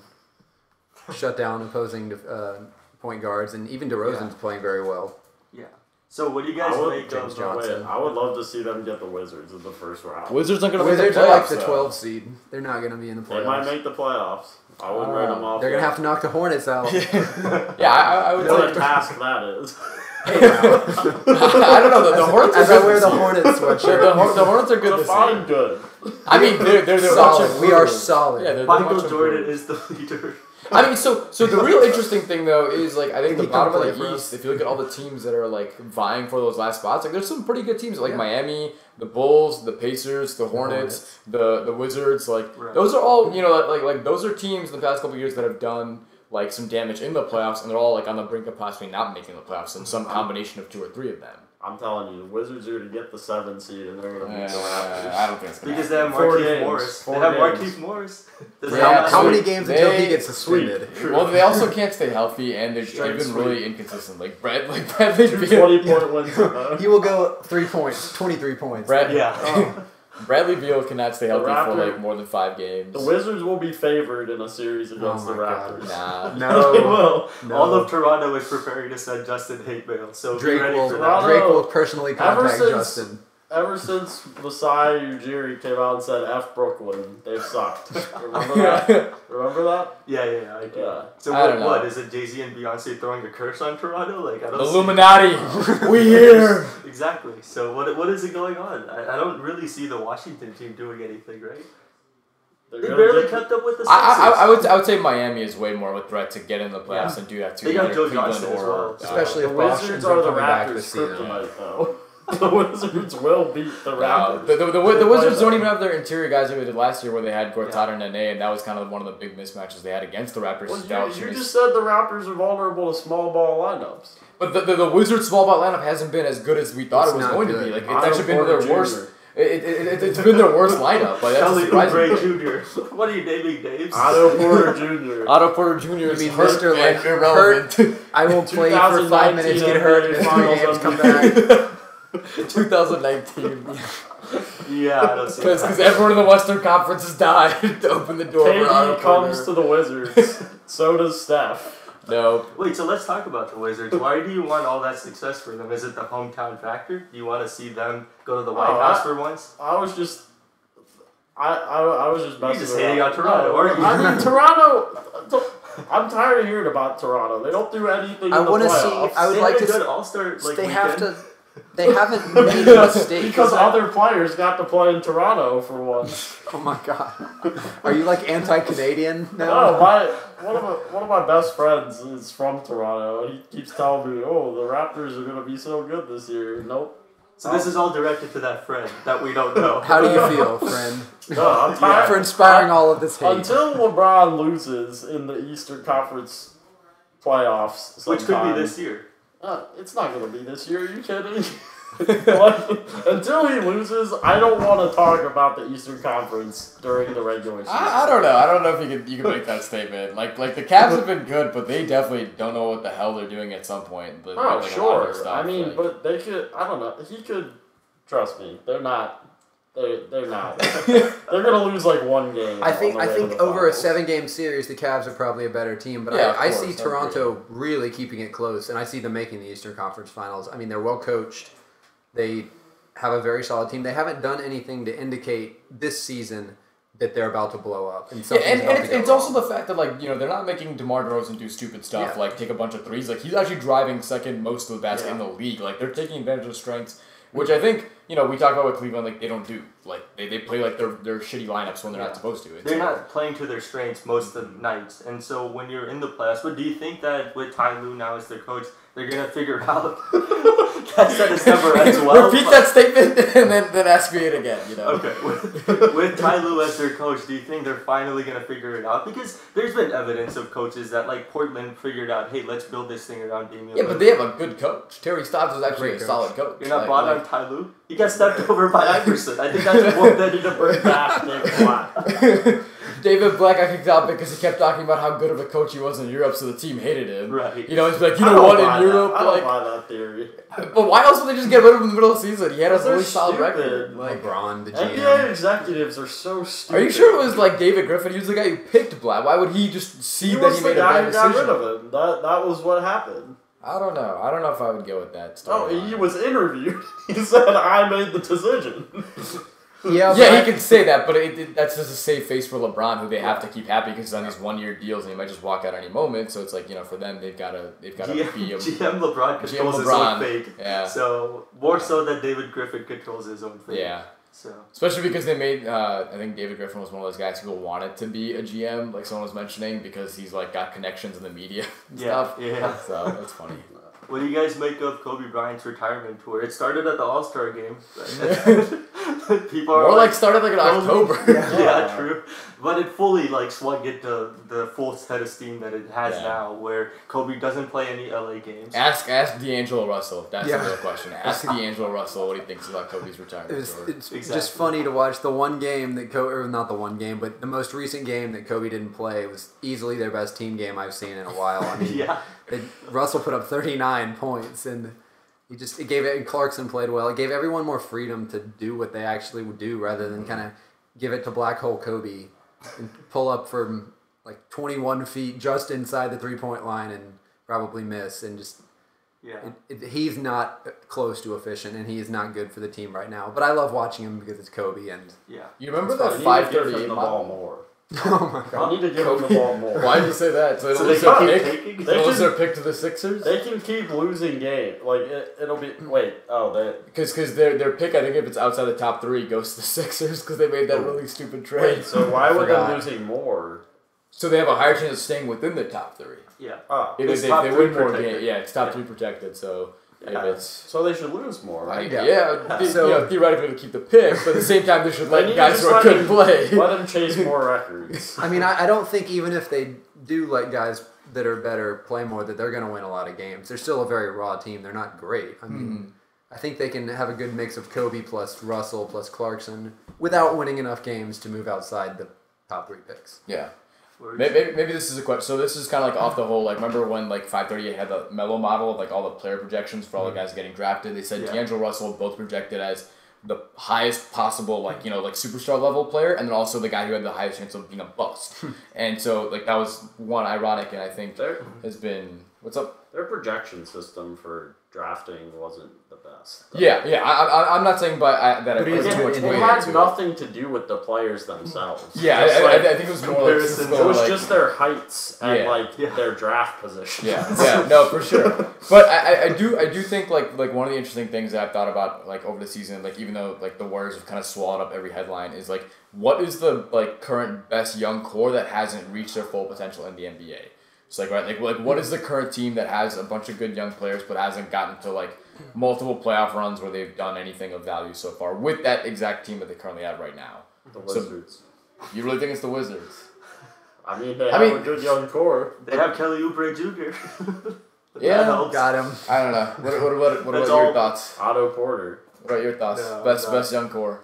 B: [laughs] shut down opposing uh, point guards, and even DeRozan's
A: Yeah.
B: playing very well.
A: Yeah. So what do you guys
C: I would,
A: make
B: James
A: of?
B: Johnson.
A: Uh,
C: wait, I would love to see them get the Wizards in the first round.
D: Wizards aren't gonna
B: Wizards
D: make the
B: are like
D: playoffs.
B: the
D: though.
B: 12 seed. They're not going to be in the playoffs.
C: They might make the playoffs. I wouldn't write them off.
B: They're going to have to knock the Hornets out. [laughs]
D: Yeah, I, I would
C: What a
D: say.
C: task that is. [laughs]
D: I don't know. The, the Hornets
B: As
D: are
B: I
D: good
B: wear
D: this
B: the. Hornets
D: The,
B: sweatshirt.
D: the, Hor- the Hornets are good
C: It's
D: this
C: fine
D: year.
C: good.
D: I mean, they're they're, they're
B: solid.
D: much
B: We are
D: improved.
B: solid.
D: Yeah, they're, they're
A: Michael
D: much
A: Jordan is the [laughs] leader.
D: I mean, so so the real interesting thing though is like I think the bottom of the? East. If you look at all the teams that are like vying for those last spots, like there's some pretty good teams like
B: Yeah.
D: Miami, the Bulls, the Pacers, the Hornets, the the Wizards. Like
A: Right.
D: those are all you know like like those are teams in the past couple years that have done like some damage in the playoffs, and they're all like on the brink of possibly not making the playoffs in some combination of two or three of them.
C: I'm telling you, the Wizards are going to get the seven seed, and they're going to beat the
D: Uh,
C: Raptors.
D: I don't think it's gonna
A: Because they have
C: Four
A: Marquise
C: games.
A: Morris.
C: Four
A: they have
C: games.
A: Markieff Morris. Does
B: How,
A: that
B: how many games until he gets suspended? [laughs]
D: Well, they also can't stay healthy, and they're,
C: Straight
D: they've been
C: sweep.
D: really inconsistent. Like Brad, like Bradley
C: Two
D: Beal,
C: 20 point wins. [laughs]
B: He will go three points, 23 points.
D: Brad,
A: Yeah. [laughs]
B: Oh,
D: Bradley Beal cannot stay healthy for like more than five games.
C: The Wizards will be favored in a series oh against
B: Oh
C: the
B: my God.
C: Raptors.
D: Nah. [laughs]
B: No.
C: they will.
B: no.
A: All of Toronto is preparing to send Justin hate mail. So
B: Drake
A: be ready
B: will,
A: for that.
B: Drake will personally contact
C: since-
B: Justin.
C: Ever since Masai Ujiri came out and said F Brooklyn, they've sucked. [laughs] Remember that? Remember that?
A: Yeah, yeah, yeah. I do.
C: Yeah.
A: So
D: I
A: what,
D: don't know.
A: what is it? Jay Z and Beyonce throwing a curse on Toronto? Like I don't.
D: Illuminati, [laughs] [laughs] we here.
A: Exactly. So what what is it going on? I, I don't really see the Washington team doing anything, right?
C: They're
A: They barely kept up with the Sixers.
D: I, I, I would I would say Miami is way more of a threat to get in the playoffs
A: Yeah.
D: than do that too.
A: They got Joe
D: Cleveland
A: Johnson as
D: or
A: well.
D: uh,
B: Especially
C: The
B: if
C: Wizards
B: Boston's
C: are
B: are
C: the
B: coming back
C: Raptors'
B: this season.
C: kryptonite, though. [laughs] the Wizards will beat the
D: No,
C: Raptors.
D: the, the, the, the,
C: They
D: Wizards don't even have their interior guys like they did last year where they had Gortat and Nene, and that was kind of one of the big mismatches they had against the Raptors.
C: Well, you, you just said the Raptors are vulnerable to small ball lineups.
D: But the, the, the Wizards small ball lineup hasn't been as good as we thought
B: It's
D: it was
B: not
D: going to be. Like it's
C: Otto
D: actually been
C: Porter
D: their worst.
C: Jr.
D: It, it, it, it's been their worst lineup. Like that's
A: Kelly
D: surprising.
A: Oubre Jr. [laughs] What are you naming names?
C: Otto Porter Jr. [laughs]
D: Otto Porter Jr. is
B: mean
D: hurt
B: Mr. like,
D: and irrelevant.
B: I will play for five minutes, get hurt, and
C: Finals
B: three games, come
C: MVP.
B: back.
D: 2019.
A: yeah, I don't see
D: Because everyone in the Western Conference has died [laughs] to open the door for Otto
C: KD comes
D: Porter.
C: to the Wizards. [laughs] so does Steph.
D: No.
A: Wait, so let's talk about the Wizards. Why do you want all that success for them? Is it the hometown factor? Do you want to see them go to the White
C: Oh,
A: House
C: I-
A: for once?
C: I was just. I, I, I was just messing
A: just
C: around.
A: hating on Toronto,
C: No,
A: aren't you?
C: I mean, [laughs] Toronto. I'm tired of hearing about Toronto. They don't do anything
B: I
C: in
B: wanna see- I would
A: They
B: like
A: had a
B: to
A: good
B: s-
A: All-Star like
B: they have
A: weekend.
B: to. They haven't [laughs] made a mistake.
C: because other players got to play in Toronto for once.
B: Oh my god. Are you like anti-Canadian
C: No,
B: now?
C: my one of my one of my best friends is from Toronto, and he keeps telling me, "Oh, the Raptors are gonna be so good this year." Nope.
A: So this is all directed to that friend that we don't know.
B: How do you feel, friend? [laughs]
C: No, I'm tired.
B: For inspiring all of this hate.
C: Until LeBron loses in the Eastern Conference playoffs,
A: Which could be this year.
C: Uh, it's not going to be this year. Are you kidding? [laughs] Until he loses, I don't want to talk about the Eastern Conference during the regular season.
D: I, I don't know. I don't know if you can you can make that statement. Like like the Cavs have been good, but they definitely don't know what the hell they're doing at some point. But,
C: Oh,
D: like, a lot of
C: sure. I mean,
D: like-
C: but they could. I don't know. He could. Trust me, they're not. They're they're not. [laughs] they're gonna lose like one game.
B: I think I think
C: the
B: over a seven game series, the Cavs are probably a better team. But
D: Yeah,
B: I, I
D: course,
B: see
D: I.
B: Toronto really keeping it close, and I see them making the Eastern Conference Finals. I mean, they're well coached. They have a very solid team. They haven't done anything to indicate this season that they're about to blow up. And,
D: Yeah, and, and it's, it's also the fact that like you know they're not making DeMar DeRozan do stupid stuff
B: Yeah.
D: like take a bunch of threes. Like he's actually driving second most of the basket in the league. Like they're taking advantage of strengths, which I think you know we talk about with Cleveland. Like they don't do. Like they, they play like their their shitty lineups when they're
A: Yeah.
D: not supposed to. It's
A: They're not playing to their strengths most of the nights, and so when you're in the playoffs, but do you think that with Ty Lue now as their coach, they're gonna figure out [laughs] that sentence never [laughs] ends well?
D: Repeat that statement [laughs] and then, then ask me it again. You know.
A: Okay, with, with Ty Lue as their coach, do you think they're finally gonna figure it out? Because there's been evidence of coaches that like Portland figured out, hey, let's build this thing around Damian.
D: Yeah, but they have a good coach. Terry Stotts is actually
B: Great
D: a
B: coach.
D: solid coach.
A: You're not
D: Like-
A: bought
D: like-
A: on Ty Lue? He got stepped [laughs] over by Iverson. I think that's more than he to bring back.
C: Back, Blatt.
D: David Blatt got kicked out because he kept talking about how good of a coach he was in Europe, so the team hated him.
A: Right.
D: You know, he's like, you know what,
C: buy
D: in
C: that.
D: Europe,
C: I don't
D: like,
C: buy that theory. [laughs]
D: but why else would they just get rid of him in the middle of the season? He had a
C: Because they're
D: really solid
C: stupid.
D: record. Like,
B: LeBron, the GM.
C: NBA executives are so stupid.
D: are you sure it was like David Griffin? He was the guy who picked Blatt. Why would he just see
C: He
D: that
C: was
D: he
C: the
D: made a
C: guy
D: bad
C: who got
D: decision?
C: rid of him. That that was what happened.
D: I don't know. I don't know if I would go with that. Stuff.
C: Oh,
D: storyline.
C: he was interviewed. [laughs] he said, "I made the decision." [laughs]
B: Yeah,
D: Yeah, he can say that, but it, it, that's just a safe face for LeBron, who they have to keep happy because he's on these one-year deals and he might just walk out any moment. So it's like you know, for them, they've got to they've got to
A: GM,
D: be a [laughs]
A: GM LeBron controls his
D: LeBron.
A: own fate.
D: yeah,
A: So more so than David Griffin controls his own fate.
D: yeah.
A: So
D: Especially because they made, uh, I think David Griffin was one of those guys who wanted to be a GM, like someone was mentioning, because he's like got connections in the media [laughs] and
A: yeah,
D: stuff.
A: yeah.
D: So that's funny.
A: What do you guys make of Kobe Bryant's retirement tour? It started at the All Star game. [laughs] [laughs] People are
D: Or
A: like,
D: like started like in October. [laughs]
A: yeah,
C: Yeah. [laughs]
A: true. But it fully like swung into the full set of steam that it has
D: Yeah.
A: now, where Kobe doesn't play any LA games.
D: Ask ask D'Angelo Russell. That's
B: Yeah.
D: the real question. Ask D'Angelo Russell what he thinks about Kobe's retirement.
B: It was,
D: tour.
B: it's
A: Exactly.
B: just funny to watch the one game that Kobe, or not the one game, but the most recent game that Kobe didn't play was easily their best team game I've seen in a while. I mean,
A: yeah,
B: they, Russell put up 39 points, and he just it gave it. And Clarkson played well. It gave everyone more freedom to do what they actually would do, rather than kind of give it to black hole Kobe and pull up from like 21 feet just inside the three point line and probably miss and just
A: yeah.
B: it, it, he's not close to efficient and he is not good for the team right now. But I love watching him because it's Kobe and
A: Yeah.
D: you remember that
C: need to
D: five
C: give
D: thirty
C: him
D: eight
C: the
D: mile?
C: ball more. [laughs]
B: oh my god.
C: I need to give him the ball more. [laughs]
D: Why did you say that? So,
A: So
D: they
A: they
D: lose their
A: keep
D: pick.
A: taking.
C: They
D: They lose
C: can-
D: their pick to the Sixers.
C: They can keep losing game. Like it, it'll be. Wait. Oh, they.
D: Because because their their pick, I think if it's outside the top three, goes to the [laughs] Sixers because they made that really stupid trade.
C: Wait. So why
B: I
C: were they losing more?
D: So they have a higher chance of staying within the top three.
A: Yeah.
C: Oh.
D: If
A: It's
D: they,
A: top
D: they
A: three
D: win more
A: protected.
D: games, yeah, it's top
A: Yeah.
D: three protected. So if
C: Yeah.
D: it's
C: So they should lose more, right?
D: yeah,
B: Yeah.
D: the-
B: So-
D: you know, theoretically to keep the pick, but at the same time they should let guys who are
C: let
D: couldn't play. [laughs]
C: Let them chase more records.
B: I mean, I, I don't think even if they do let guys that are better play more, that they're going to win a lot of games. They're still a very raw team. They're not great. I mean, mm-hmm. I think they can have a good mix of Kobe plus Russell plus Clarkson without winning enough games to move outside the top three picks.
D: Yeah. Maybe, maybe, this is a question. So this is kind of like off the whole. Like remember when like five thirty had the mellow model of like all the player projections for all the mm-hmm. guys getting drafted. They said
A: Yeah.
D: D'Angelo Russell both projected as the highest possible like you know like superstar level player, and then also the guy who had the highest chance of being a bust. Hmm. and so like that was one ironic, and I think
C: Their
D: has been what's up.
C: their projection system for drafting wasn't the best. though.
D: Yeah, yeah. I, I, I'm not saying, but uh, I, that
B: But
D: I
B: he
D: put too
C: It,
D: much
B: in
C: it had
D: into it.
C: nothing to do with the players themselves.
D: Yeah,
C: Just
D: I,
C: like-
D: I, I think it was more like just
A: comparison.
C: it was
D: like,
C: just their heights and
D: Yeah.
C: like
A: Yeah.
C: their draft position.
D: Yeah, [laughs] yeah, no, for sure. But I, I- I do I do think like like one of the interesting things that I've thought about like over the season, like even though like the Warriors have kind of swallowed up every headline, is like what is the like current best young core that hasn't reached their full potential in the NBA? It's like right, like like what is the current team that has a bunch of good young players but hasn't gotten to like multiple playoff runs where they've done anything of value so far with that exact team that they currently have right now?
C: The
D: So-
C: Wizards.
D: You really think it's the Wizards?
C: I mean, they
D: I
C: have
D: mean-
C: a good young core.
A: They have Kelly Oubre Jr. [laughs]
D: Yeah,
A: that helps.
B: Got him.
D: I don't know. What what what, what
A: That's
D: about your thoughts?
C: Otto Porter.
D: What about your thoughts?
A: No,
D: best
A: no.
D: best young core.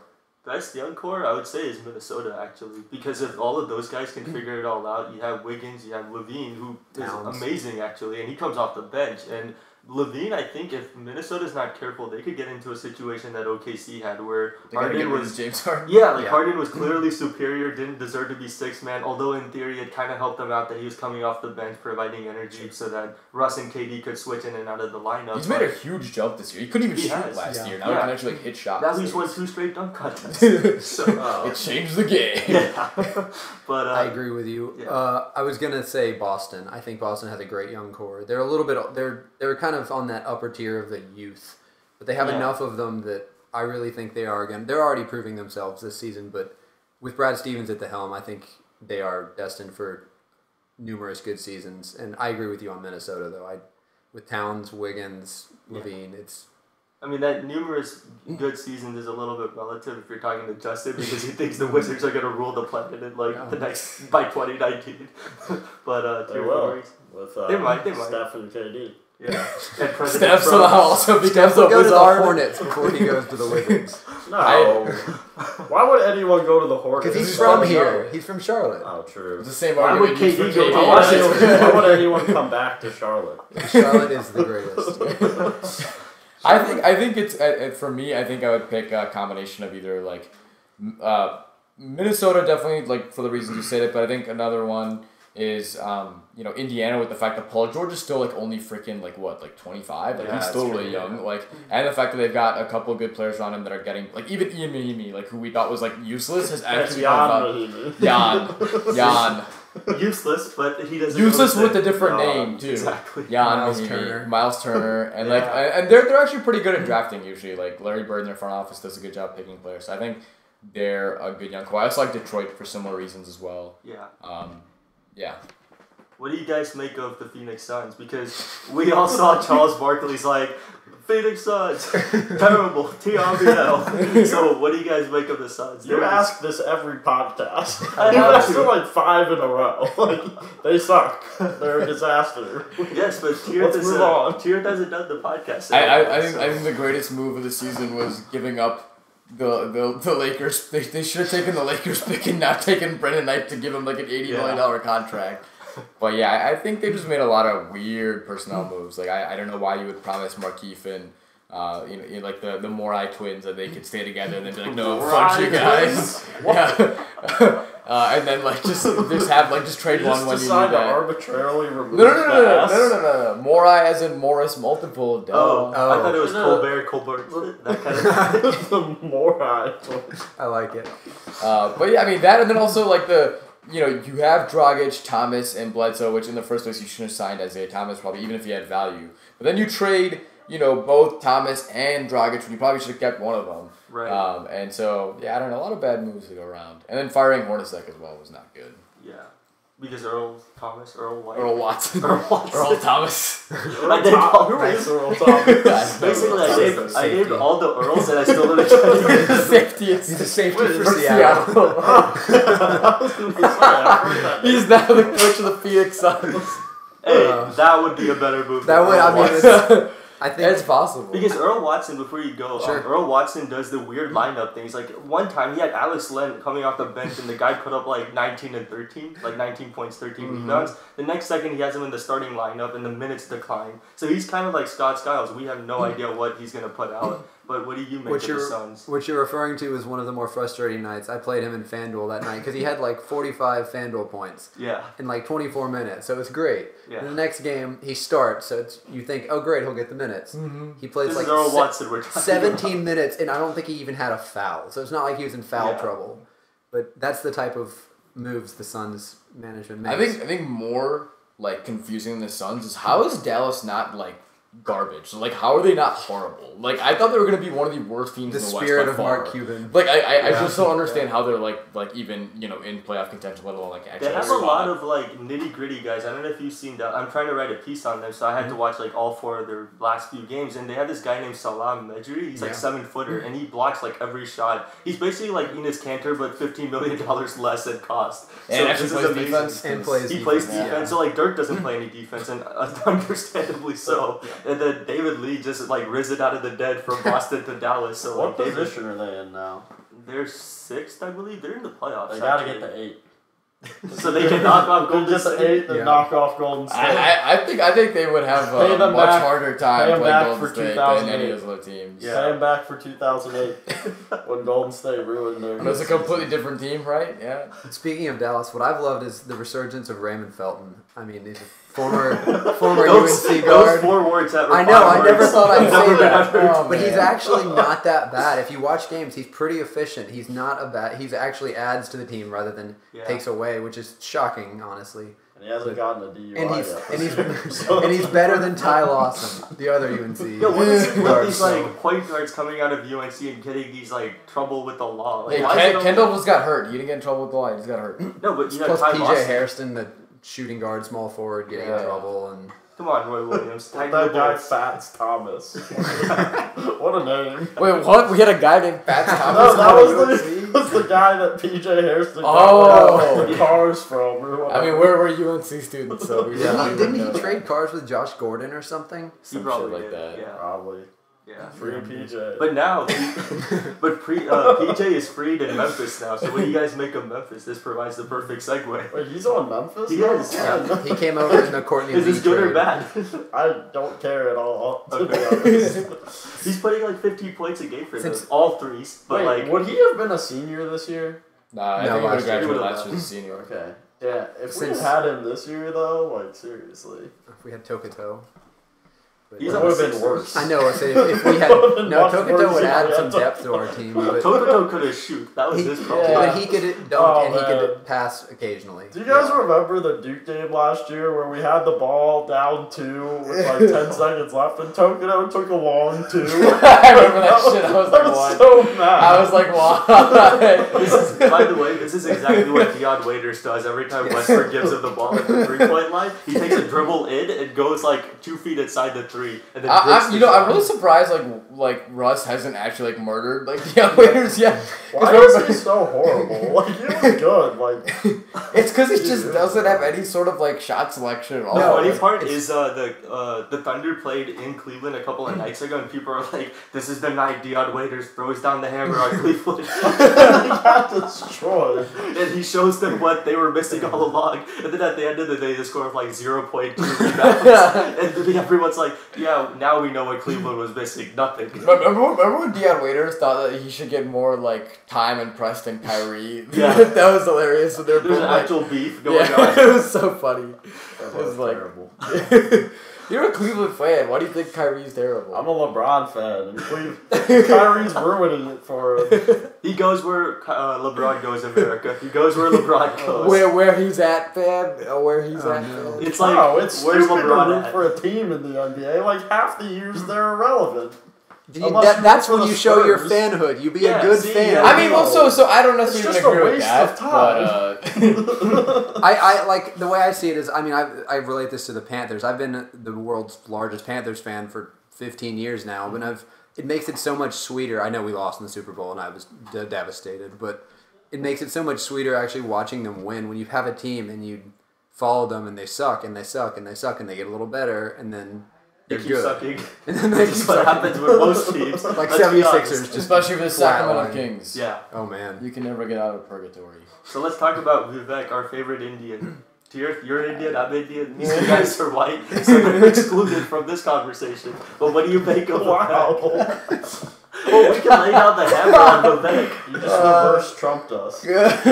A: Best young core, I would say, is Minnesota actually, because if all of those guys can figure it all out, you have Wiggins, you have LaVine, who is
B: Towns.
A: amazing actually, and he comes off the bench. And LaVine, I think, if Minnesota's not careful, they could get into a situation that OKC had, where
D: They
A: Harden was
D: James Harden.
A: Yeah, like
B: Yeah.
A: Harden was [clears throat] clearly superior, didn't deserve to be six man. Although in theory it kind of helped him out that he was coming off the bench, providing energy, so that Russ and KD could switch in and out of the lineup.
D: He's made a huge jump this year. He couldn't even
A: He
D: shoot
A: has,
D: last
B: yeah.
D: year. Now he can actually like, hit shots.
A: now he's won two straight dunk contests. [laughs] so,
C: Oh.
D: It changed the game. [laughs]
A: yeah, but uh,
B: I agree with you.
A: yeah.
B: Uh, I was gonna say Boston. I think Boston has a great young core. They're a little bit. They're they're kind of on that upper tier of the youth, but they have
A: Yeah.
B: enough of them that I really think they are again. They're already proving themselves this season, but with Brad Stevens at the helm, I think they are destined for numerous good seasons. And I agree with you on Minnesota, though. I with Towns, Wiggins,
A: Yeah.
B: LaVine, it's
A: I mean that numerous good seasons is a little bit relative if you're talking to Justin because he thinks the [laughs] Wizards are gonna rule the planet in like
B: Yeah.
A: the next by 2019. [laughs] but uh,
C: They
A: to your
C: will. With uh,
A: They might, they might.
C: Steph and KD.
A: Yeah. [laughs] And President
D: Steph
A: Trump.
D: somehow also becomes a
B: He'll go to the
D: Wizard.
B: Hornets before he goes to the [laughs] Wizards.
C: No.
D: I-
C: Why would anyone go to the Hornets?
B: Because he's
D: He's
B: from
D: from
B: here.
C: Charlotte.
B: He's from Charlotte.
C: Oh, true.
D: It's the same
A: Why would
D: argument used for
A: KD
D: KD.
C: Why would,
A: Washington?
C: anyone, why would [laughs] anyone come back to Charlotte?
B: Charlotte is the greatest.
D: I think I think it's uh, uh, for me. I think I would pick a combination of either like m- uh, Minnesota, definitely like for the reasons you said it, but I think another one is um, you know Indiana with the fact that Paul George is still like only freaking like what like twenty five. Like
A: Yeah,
D: he's still really young.
A: yeah.
D: Like and the fact that they've got a couple of good players around him that are getting like even Ian Mahinmi, like who we thought was like useless, has actually
C: Jan
D: become
C: Rahimi.
D: Jan [laughs] Jan
A: Useless, but he doesn't.
D: useless
A: notice
D: with a different
C: No,
D: name too.
A: Exactly.
D: Jan
B: Miles
D: Mahinmi,
B: Turner.
D: Miles Turner, and like
A: Yeah.
D: and they're they're actually pretty good at drafting usually. Like Larry Bird in their front office does a good job picking players. So I think they're a good young core. I also like Detroit for similar reasons as well.
A: Yeah.
D: Um, yeah.
A: What do you guys make of the Phoenix Suns? Because we all saw Charles Barkley's like, Phoenix Suns, [laughs] terrible, TRBL. so what do you guys make of the Suns?
C: You
A: They're just-
C: ask this every podcast. [laughs]
A: I
C: You've
A: have
C: asked
A: to.
C: like five in a row. [laughs] Like they suck. They're a disaster.
A: Yes, but Tier
C: Let's
A: doesn't,
C: move on.
A: Tier hasn't done the podcast.
D: I, I, I think
A: so-
D: I think the greatest move of the season was giving up the the, the Lakers. They, they should have taken the Lakers pick and not taken Brandon Knight to give him like an eighty million dollar contract. But yeah, I, I think they just made a lot of weird personnel hmm. moves. Like I, I don't know why you would promise Markieff and uh, you know, you know, like the the Morai twins that they could stay together and then be like, no, fuck you guys. [laughs] Yeah. [laughs] uh, and then like just just have like just trade
C: You
D: one
C: just
D: when you
C: decide
D: need
C: to
D: that.
C: arbitrarily remove
D: No, no, no, no, no, no, no, no, no, no. Morai as in Morris multiple. Duh.
A: Oh, I
B: Oh.
A: thought it was
C: No.
A: Colbert, Colbert, that kind of [laughs]
C: the more I
B: I like it.
D: Uh, but yeah, I mean that, and then also like the you know you have Dragic, Thomas, and Bledsoe, which in the first place you shouldn't have signed Isaiah Thomas probably even if he had value. But then you trade you know both Thomas and Dragic when you probably should have kept one of them.
A: Right.
D: Um, and so yeah, I don't know, a lot of bad moves to go around, and then firing Hornacek as well was not good.
A: Yeah. Because Earl Thomas, Earl White.
D: Earl Watson,
A: Earl Watson.
D: Earl Thomas.
A: I did call
C: Who is Earl Thomas? [laughs]
A: Basically, I
B: He's
A: named,
B: a
A: I named all the Earls and I still didn't try to get it.
D: Safetyist.
B: He's a safety for
C: for
B: Seattle. [laughs]
D: He's now the coach of the Phoenix Suns.
A: Hey,
B: Uh,
A: that would be a better move.
B: That
A: than
B: would. I mean, it's, [laughs] I think
D: It's possible.
A: Because Earl Watson, before you go,
B: Sure.
A: um, Earl Watson does the weird lineup things. Like one time, he had Alex Len coming off the bench, and the guy put up like 19 and 13, like 19 points, 13
B: Mm-hmm.
A: rebounds. The next second, he has him in the starting lineup, and the minutes decline. So he's kind of like Scott Skiles. We have no idea what he's gonna put out. But what do you make
B: What
A: of the
B: you're-
A: Suns?
B: What you're referring to is one of the more frustrating nights. I played him in FanDuel that night because he had like 45 FanDuel points
A: Yeah,
B: in like 24 minutes, so it's great.
A: yeah.
B: And the next game he starts, so it's, you think, oh great, he'll get the minutes.
D: Mm-hmm.
B: He plays
A: This
B: like
A: Earl
B: se-
A: Watson. We're talking
B: 17 minutes, and I don't think he even had a foul. So it's not like he was in foul
A: Yeah.
B: trouble. But that's the type of moves the Suns management makes.
D: I think I think more like confusing the Suns is how is Dallas not like garbage? Like how are they not horrible? Like I thought they were gonna be one of the worst teams
B: the
D: in the West
B: spirit
D: by
B: of
D: far.
B: Mark Cuban.
D: Like I, I, I just don't understand how they're like like even you know in playoff contention, let alone like actually.
A: They have a
D: spot.
A: lot of like nitty gritty guys. I don't know if you've seen that. I'm trying to write a piece on them, so I had
B: Mm-hmm.
A: to watch like all four of their last few games. And they have this guy named Salah Mejri. He's like
B: Yeah.
A: seven footer, and he blocks like every shot. He's basically like Enes Kanter, but fifteen million dollars [laughs] less at cost.
D: and actually
A: this is
D: plays
A: amazing.
D: defense
B: And plays
A: He plays
B: defense,
A: defense,
B: yeah.
A: so like Dirk doesn't play any defense, and uh, [laughs] understandably so. And then David Lee just like risen out of the dead from [laughs] Boston to Dallas. So
C: What
A: like David,
C: position are they in now?
A: they're sixth, I believe. They're in the playoffs.
C: They gotta
A: actually.
C: get the eight.
A: So they can knock off Golden
C: just
A: State.
C: eight. Then
B: Yeah.
C: knock off Golden State.
D: I, I, I think I think they would have a much
C: back-
D: harder time playing
C: back
D: Golden
C: for
D: State than any
C: 2008.
D: of those other teams.
A: Yeah.
C: Pay him back for 2008 [laughs] when Golden State ruined their.
D: It's a completely different team, right? Yeah.
B: Speaking of Dallas, what I've loved is the resurgence of Raymond Felton. I mean, he's a former former
A: Those,
B: UNC
A: those
B: guard.
A: four words that were
B: I know, I never
A: words.
B: thought I'd [laughs] say that.
D: Oh,
B: But he's actually [laughs] not that bad. If you watch games, he's pretty efficient. He's not a bad. He's actually adds to the team rather than
A: Yeah.
B: takes away, which is shocking, honestly.
C: And he hasn't gotten a DUI
B: And he's
C: yet.
B: and he's
C: So [laughs]
B: and he's better than Ty Lawson, the other UNC.
A: Yo, what is it with these like point guards coming out of UNC and getting these like trouble with the law? Like,
D: Hey,
A: why is it
D: Ken, Kendall just got hurt. You didn't get in trouble with the law. He just got hurt.
A: No, but you know,
B: Plus
A: Ty
B: PJ
A: Lawson.
B: Hairston, the shooting guard, small forward, getting in trouble, and
A: Come on, Roy Williams. [laughs] Tighten
C: that
A: the
C: guy
A: bolts.
C: Fats Thomas. [laughs] [laughs] what a name.
D: Wait, what? We had a guy named Fats Thomas.
C: No, that was the was the guy that PJ Hairston
D: Oh.
C: got the cars from.
D: I mean, we're, we're UNC students, so we
B: Didn't he, didn't
D: know
B: he trade cars with Josh Gordon or something?
A: He
D: some
A: probably
D: shit like
A: did,
D: that.
A: Yeah,
C: Probably.
A: Yeah.
C: Free PJ.
A: But now, [laughs] but pre, uh, PJ is freed in Memphis now. So what do you guys make of Memphis? This provides the perfect segue.
C: Wait, he's on Memphis?
A: He
C: now?
A: is,
C: Yeah.
B: He came over in the Courtney [laughs]
A: Is
B: Lee
A: this good or bad?
C: I don't care at all, to be
A: Okay.
C: honest. [laughs]
A: He's putting like 15 points a game for them.
B: Since-
A: all threes. But
C: Wait,
A: like,
C: would he have been a senior this year?
D: Nah, I
B: No,
D: think he would
B: last
D: have graduated last year as a senior.
C: Okay. Yeah, if
B: Since-
C: we had him this year, though, like, seriously.
B: If we had Tokoto. But-
A: He's
C: It
A: on
C: would have been worse.
B: I know. I say if, if we [laughs] had no
C: much Tokoto
B: would
C: if
B: add
C: we
B: some [laughs] depth to our team, but
A: Tokoto [laughs] couldn't shoot. That was
B: he,
A: his problem.
C: Yeah.
B: but he could dunk
C: Oh,
B: and he
C: man.
B: could pass occasionally.
C: Do you guys remember the Duke game last year where we had the ball down two with like 10 seconds left and Tokoto took a long two?
D: I remember that shit. I was like,
C: I
D: what?
C: so mad.
D: I was like, why?
A: This is, by the way, this is exactly what Dion Waiters does every time Westbrook gives him the ball at the three point line. He takes a dribble in and goes like two feet inside the three, and then
D: I, I'm, you know,
A: shot.
D: I'm really surprised. Like, like Russ hasn't actually like murdered like the [laughs] Waiters yet.
C: Why is he so horrible? [laughs] Like, he was good. Like, [laughs]
D: It's because he just doesn't have any sort of like shot selection at all.
A: The
B: No,
A: funny
B: it's-
A: part is uh, the uh, the Thunder played in Cleveland a couple of nights ago, and people are like, "This is the night Dion Waiters throws down the hammer on Cleveland,"
C: he got destroyed.
A: and he shows them what they were missing all along. And then at the end of the day, the score of like zero point two rebounds, and then everyone's like, "Yeah, now we know what Cleveland was missing. Nothing."
D: But [laughs] remember, remember when Dion Waiters thought that he should get more like time and pressed than Kyrie? [laughs]
A: Yeah.
D: that was hilarious. So they're
A: There's
D: both
A: an
D: like,
A: actual beef [laughs] going
D: yeah,
A: on.
D: it was so funny.
C: That
D: was like-
C: terrible.
D: You're a Cleveland fan. Why do you think Kyrie's terrible?
C: I'm a LeBron fan, and Cleve- [laughs] Kyrie's ruining it for him.
A: He goes where uh, LeBron goes, America. He goes where LeBron [laughs] goes.
D: where where he's at, fam? Or where he's
B: Oh,
D: at?
B: no.
A: It's like,
C: no, it's
A: where's
C: stupid to
A: LeBron
C: root
A: at?
C: for a team in the NBA. Like half the years they're irrelevant.
B: You- that, that's when
C: the
B: you show your fanhood. You be
A: Yeah,
B: a good
A: see,
B: fan.
A: yeah.
D: I mean, well, so so I don't necessarily agree with that,
C: of time.
D: but uh, [laughs]
B: I, I like the way I see it is I mean I I relate this to the Panthers. I've been the world's largest Panthers fan for 15 years now, but I've it makes it so much sweeter. I know we lost in the Super Bowl and I was d- devastated, but it makes it so much sweeter actually watching them win when you have a team and you follow them and they suck and they suck and they suck and they get a little better and then
A: They
B: they're
A: keep
B: good.
A: sucking. [laughs]
B: And then they
A: That's
B: keep
A: what
B: sucking.
A: happens with most teams. [laughs]
B: Like
A: Let's be
B: 76ers
A: honest.
B: just
D: especially with the Sacramento
B: flatline.
D: Kings,
A: Yeah.
B: Oh man.
D: you can never get out of purgatory.
A: So let's talk about Vivek, our favorite Indian. You're, you're Indian, I'm Indian. [laughs] These two guys are white, so they're excluded from this conversation. But what do you make of
C: Wow.
A: Vivek? Well, we can lay down the hammer on Vivek.
C: You just reverse trumped us. [laughs]
D: Shut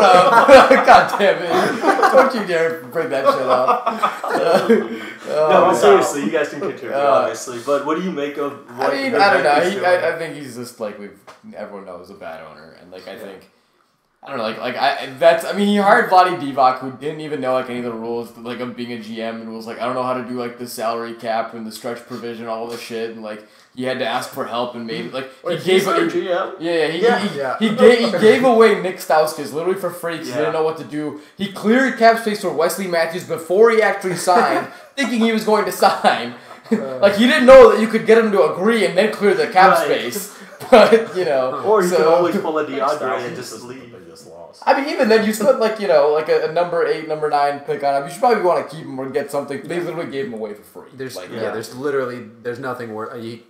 D: up! [laughs] God damn it! Don't you dare bring that shit up.
A: No,
D: Oh,
A: but seriously, you guys can contribute,
D: Uh,
A: obviously. But what do you make of what
D: I mean, I don't know. He. I, I think he's just like we've everyone knows a bad owner, and like I think I don't know, like like I that's I mean he hired Vlade Divac who didn't even know like any of the rules like of being a GM and was like I don't know how to do like the salary cap and the stretch provision all the shit and like he had to ask for help and maybe mm. like
C: Wait,
D: he gave a,
C: GM?
D: yeah, yeah, he,
A: Yeah.
D: he,
B: Yeah.
D: he, gave, he gave away Nick Stauskas literally for free because
A: Yeah.
D: he didn't know what to do. He cleared cap space for Wesley Matthews before he actually signed, [laughs] thinking he was going to sign. Uh. like he didn't know that you could get him to agree and then clear the cap
A: Right.
D: space. [laughs] But you know, [laughs]
A: or you
D: so,
A: can always pull a
C: Styles
A: DeAndre and just
C: the
A: leave.
C: biggest loss.
D: I mean, even then, you spent like you know, like a, a number eight, number nine pick on him. You should probably want to keep him or get something. They literally gave him away for free.
B: There's
D: like,
B: yeah.
A: yeah.
B: there's literally there's nothing worth you.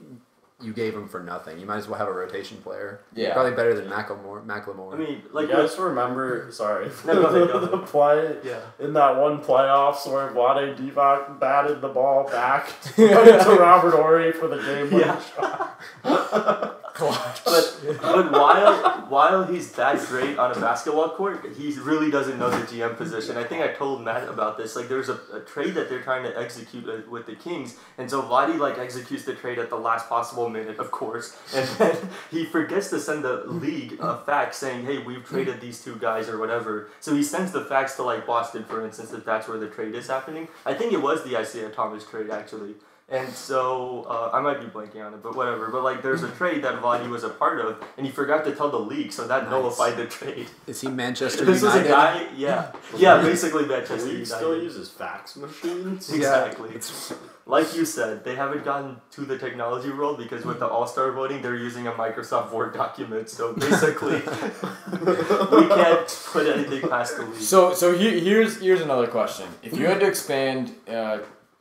B: You gave him for nothing. You might as well have a rotation player.
D: Yeah.
B: probably better than Macklemore. Macklemore.
A: I mean,
C: Like,
A: like,
C: you guys remember, sorry,
A: No, go ahead,
C: the [laughs] play
A: yeah.
C: in that one playoffs where Vlade Divac batted the ball back [laughs] to Robert Horry for the game winning
A: Yeah.
C: shot. [laughs]
A: But but while while he's that great on a basketball court, he really doesn't know the GM position. I think I told Matt about this. Like there's a, a trade that they're trying to execute uh, with the Kings, and so Vlade like executes the trade at the last possible minute, of course, [laughs] and then he forgets to send the league a fax saying, "Hey, we've traded these two guys or whatever." So he sends the fax to like Boston, for instance, if that's where the trade is happening. I think it was the Isaiah Thomas trade actually. And so uh, I might be blanking on it, but whatever. But like, there's a [laughs] trade that Vlade was a part of, and he forgot to tell the league, so that
B: Nice.
A: nullified the trade.
B: Is he Manchester
A: this was
B: United?
A: a guy, yeah, [laughs] yeah, basically Manchester
C: The league
A: United.
C: still uses fax machines. [laughs]
A: Exactly.
B: it's-
A: Like you said, they haven't gotten to the technology world because with the All Star voting, they're using a Microsoft Word document. So basically, we can't put anything past the league.
D: So so he, here's here's another question. If you had to expand uh,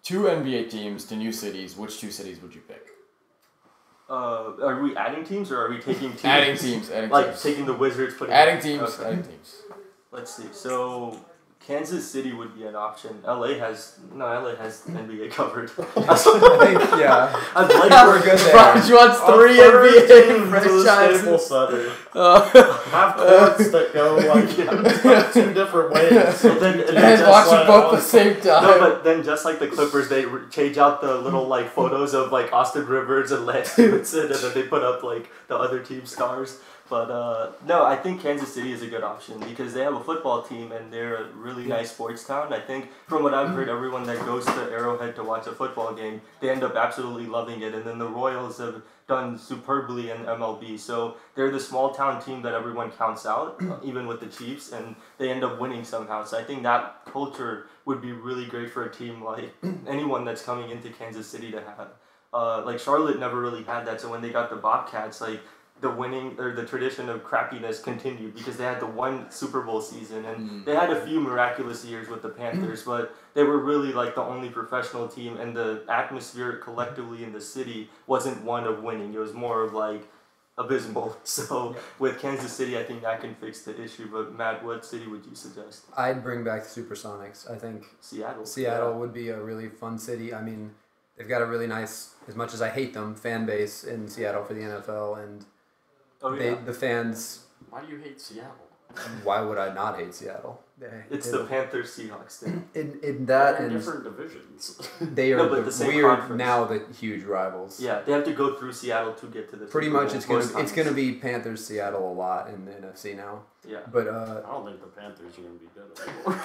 D: two NBA teams to new cities, which two cities would you pick?
A: Uh, are we adding teams or are we taking [laughs] teams?
D: Adding teams, adding
A: Like
D: teams.
A: taking the Wizards, putting
D: adding teams,
A: Okay.
D: adding teams.
A: Let's see. So Kansas City would be an option. LA has no. LA has NBA [laughs] covered. [laughs] [laughs]
B: I think, yeah.
A: I'd like
B: We're good there.
D: Raj wants three
C: Our third
D: NBA
C: team to the Staples
D: franchises.
C: Center.
D: Uh,
C: Have courts that go like two different ways.
A: And then, and
D: and
A: then just
D: watch
A: like,
D: them both at the same time.
A: No, but then just like the Clippers, they re- change out the little like photos of like Austin Rivers and Lance Stephenson, and then they put up like the other team stars. But uh, no, I think Kansas City is a good option because they have a football team and they're a really nice sports town. I think from what I've heard, everyone that goes to Arrowhead to watch a football game, they end up absolutely loving it. And then the Royals have done superbly in MLB, so they're the small town team that everyone counts out, uh, [clears throat] even with the Chiefs, and they end up winning somehow. So I think that culture would be really great for a team like [clears throat] anyone that's coming into Kansas City to have. Uh, like Charlotte never really had that, so when they got the Bobcats, like the winning or the tradition of crappiness continued because they had the one Super Bowl season and mm. they had a few miraculous years with the Panthers, but they were really like the only professional team and the atmosphere collectively in the city wasn't one of winning. It was more of like abysmal. [laughs] So with Kansas City, I think that can fix the issue. But Matt, what city would you suggest?
B: I'd bring back the Supersonics. I think
A: Seattle.
B: Seattle would be a really fun city. I mean, they've got a really nice, as much as I hate them, fan base in Seattle for the NFL, and
A: Oh
B: they
A: yeah.
B: the fans.
C: Why do you hate Seattle?
B: Why would I not hate Seattle? They,
A: It's the Panthers Seahawks thing. [clears throat]
B: in in that
C: in
B: and
C: different divisions. [laughs]
B: they [laughs] are
A: No, but
B: the,
A: the same
B: weird
A: conference.
B: now the huge rivals.
A: Yeah, they have to go through Seattle to get to the.
B: Pretty much, it's gonna
A: most
B: it's gonna be Panthers Seattle a lot in the NFC now.
A: Yeah.
B: But uh,
C: I don't think the Panthers are gonna be good anymore.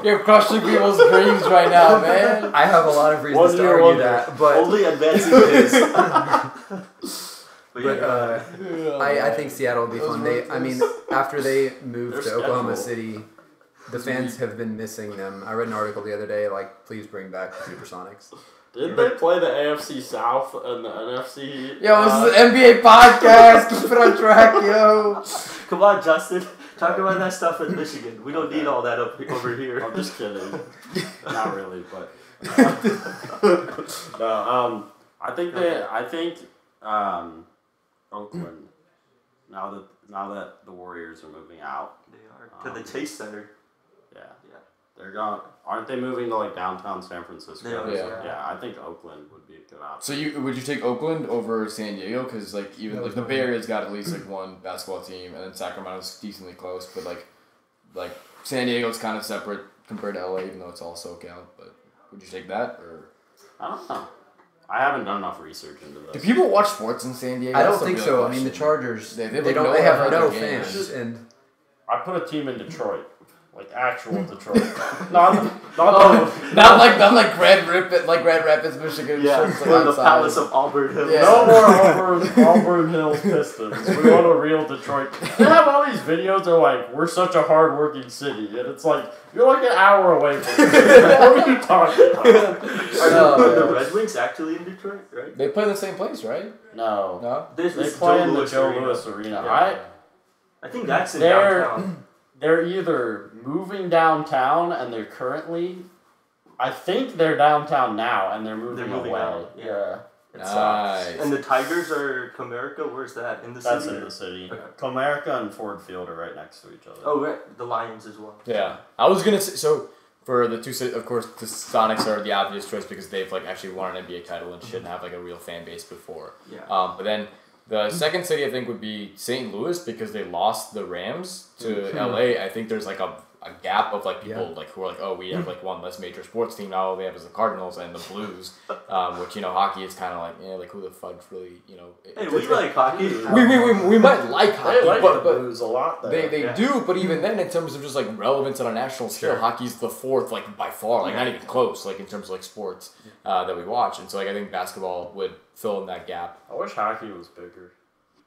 C: [laughs]
D: You're crushing people's dreams right now, man.
B: I have a lot of reasons
C: One
B: to
C: year
B: argue
C: wonder.
B: that. But
A: Only advancing his. But
B: but
A: yeah,
B: uh, I, I think Seattle will be fun. They, I mean, after they [laughs] moved
C: Their
B: to Oklahoma. City, the fans have been missing them. I read an article the other day, like, please bring back the Supersonics.
C: Didn't they play the AFC South and the NFC?
D: Yo,
C: uh,
D: this is an NBA podcast. Keep it on track, yo. [laughs]
A: come on, Justin. Talk about that stuff in Michigan. We don't need all that up over here.
C: I'm just kidding. [laughs] Not really, but no. Um, I think that I think um, Oakland. Now that now that the Warriors are moving out,
A: They are um, to the Chase Center.
C: yeah,
A: Yeah.
C: they're gone. Aren't they moving to like downtown San Francisco?
A: They are,
D: Yeah.
C: yeah. I think Oakland would be a good option.
D: So you would you take Oakland over San Diego? Because like even like the Bay Area's got at least like one basketball team, and then Sacramento's decently close, but like like San Diego's kind of separate compared to LA, even though it's all SoCal. But would you take that or?
C: I don't know. I haven't done enough research into this.
D: Do people watch sports in San Diego?
B: I don't think
D: real
B: so. I mean, the. Chargers,
D: They-
B: they,
D: they
B: don't.
D: no
B: They have
D: other
B: no
D: games.
B: fans, and
C: I put a team in Detroit, like actual [laughs] Detroit, not not oh. the, [laughs]
D: Not like not like Grand Rapids, like Grand Rapids, Michigan.
A: Yeah,
D: shirts, like,
A: or the
D: outside.
A: Palace of Auburn Hills.
D: Yeah.
C: No more [laughs] Auburn, Auburn Hills Pistons. We want a real Detroit. They have all these videos. They're like, we're such a hardworking city, and it's like you're like an hour away from. [laughs] what are you talking about?
A: Are
D: No,
A: the, the. Red Wings actually in Detroit, right?
D: They play in the same place, right?
C: No,
D: No.
A: This
C: they
A: is
C: play
A: Joe
C: in the
A: Louis
C: Joe
A: Arena.
C: Louis Arena.
A: Yeah.
C: I
A: I think that's in
C: They're-
A: downtown.
C: They're either moving downtown and they're currently. I think they're downtown now and they're moving,
A: They're moving
C: away.
A: out, yeah.
C: yeah.
A: It
D: Nice.
A: sucks. And the Tigers are Comerica. Where's that? In the
C: That's
A: city.
C: in the city.
A: Okay.
C: Comerica and Ford Field are right next to each other.
A: Oh, right. The Lions as well.
D: Yeah, I was gonna say so. For the two, ci- of course, the Sonics are the obvious choice because they've like actually won an NBA title and shouldn't have like a real fan base before.
A: Yeah.
D: Um, but then the second city I think would be St. Louis because they lost the Rams to mm-hmm. LA. I think there's like a a gap of like people
B: Yeah.
D: like who are like, oh, we have like one less major sports team now. All we have is the Cardinals and the Blues, [laughs] um, which you know hockey is kind of like, yeah, like who the fudge really, you know. it-
A: Hey,
D: it's-
A: we like hockey.
D: we, we, we, we might like hockey,
C: They like
D: but,
C: the
D: but
C: Blues a lot. There.
D: they, they
A: Yeah.
D: do, but even then, in terms of just like relevance on a national scale,
B: Sure.
D: hockey's the fourth, like by far, like not even close, like in terms of like sports uh, that we watch. And so, like, I think basketball would fill in that gap.
C: I wish hockey was bigger.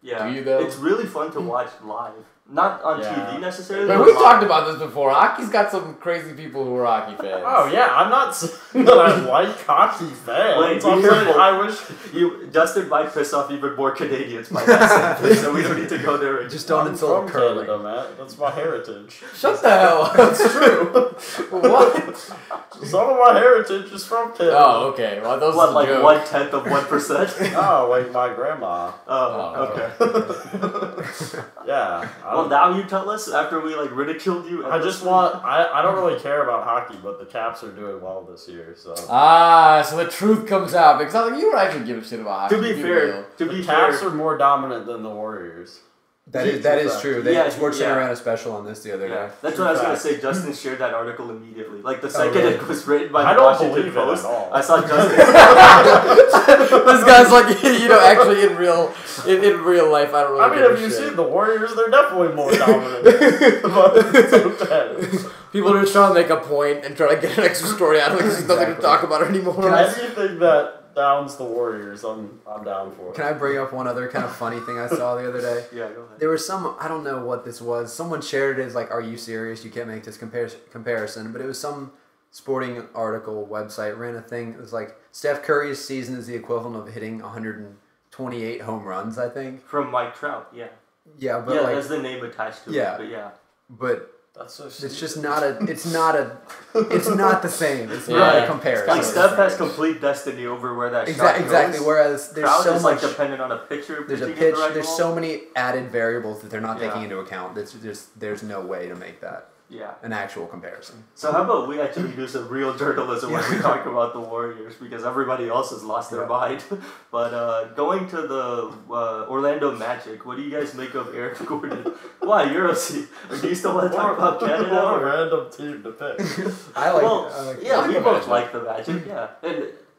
A: Yeah,
D: Do you, though?
A: it's really fun to watch live. Not on
C: Yeah.
A: TV necessarily.
D: But
A: but
D: we've talked about this before. Hockey's got some crazy people who are hockey fans.
C: Oh yeah, I'm not saying [laughs] that I like hockey fans.
A: Wait,
C: I'm
A: be
C: saying. I wish
A: You, Justin might piss off even more Canadians by that sentence, so we don't need to go there. again.
B: Just don't
C: I'm
B: insult
C: from
B: curling.
C: Canada, Matt. That's my heritage.
D: Shut the hell up. That's true. [laughs] what?
C: Some of my heritage is from Canada.
D: Oh, okay. Well, those
A: What, like
D: joke.
A: one tenth of one percent? [laughs]
C: Oh, like my grandma.
A: Oh,
D: Oh,
A: okay.
C: Yeah. I
A: Well,
C: don't-
A: now you tell us after we like ridiculed you.
C: I just want. I, I don't really care about hockey, but the Caps are doing well this year. So
D: Ah, so the truth comes out because I'm like, you don't actually give a shit about hockey.
A: To be
D: Be
A: fair,
D: real.
A: to
C: the
A: be
C: Caps
A: fair,
C: are more dominant than the Warriors.
B: That is that is true. They
A: Yeah,
B: Sports
A: yeah.
B: Center ran a special on this the other
A: yeah,
B: day.
A: that's what I was gonna say. Justin shared that article immediately. Like the second
B: really?
A: it was written by the
C: I don't
A: Washington
C: believe it
A: Post,
C: at all.
A: I saw [laughs] Justin.
D: this guy's like, [laughs] you know, actually in real, in, in real life, I don't really.
C: I mean,
D: give a
C: have you
D: shit.
C: seen the Warriors? They're definitely more dominant. [laughs] but.
D: People are just trying to make a point and try to get an extra story out of it because there's nothing to talk about anymore.
B: Can I-
C: Anything that downs the Warriors, I'm I'm down for. It.
B: Can I bring up one other kind of funny thing I saw the other day? [laughs]
A: yeah, go ahead.
B: There was some I don't know what this was. Someone shared it as like, "Are you serious? You can't make this compar- comparison." But it was some sporting article website ran a thing. It was like Steph Curry's season is the equivalent of hitting 128 home runs. I think.
A: From Mike Trout, yeah.
B: Yeah, but
A: yeah,
B: like,
A: that's the name attached to
B: Yeah.
A: it. But yeah.
B: but
C: That's so.
B: it's just not a. It's not a. It's not the same. It's not a comparison.
A: Like
C: That's
A: Steph has complete destiny over where that shot
B: Exactly. Exactly. Whereas there's
A: Trout
B: so
A: is
B: much.
A: like dependent on a pitcher.
B: there's a pitch.
A: the right
B: There's
A: ball.
B: so many added variables that they're not
A: Yeah.
B: taking into account. That's just there's no way to make that
A: Yeah.
B: an actual comparison.
A: So how about we actually do some real journalism when we talk about the Warriors because everybody else has lost their
B: Yeah.
A: mind. [laughs] But uh, going to the uh, Orlando Magic, what do you guys make of Eric Gordon? Why you're a do you still want to talk about Canada?
C: What a
A: Or?
C: random team to pick. [laughs]
B: I like.
A: well,
B: I like
A: yeah, we both like the Magic. Yeah, and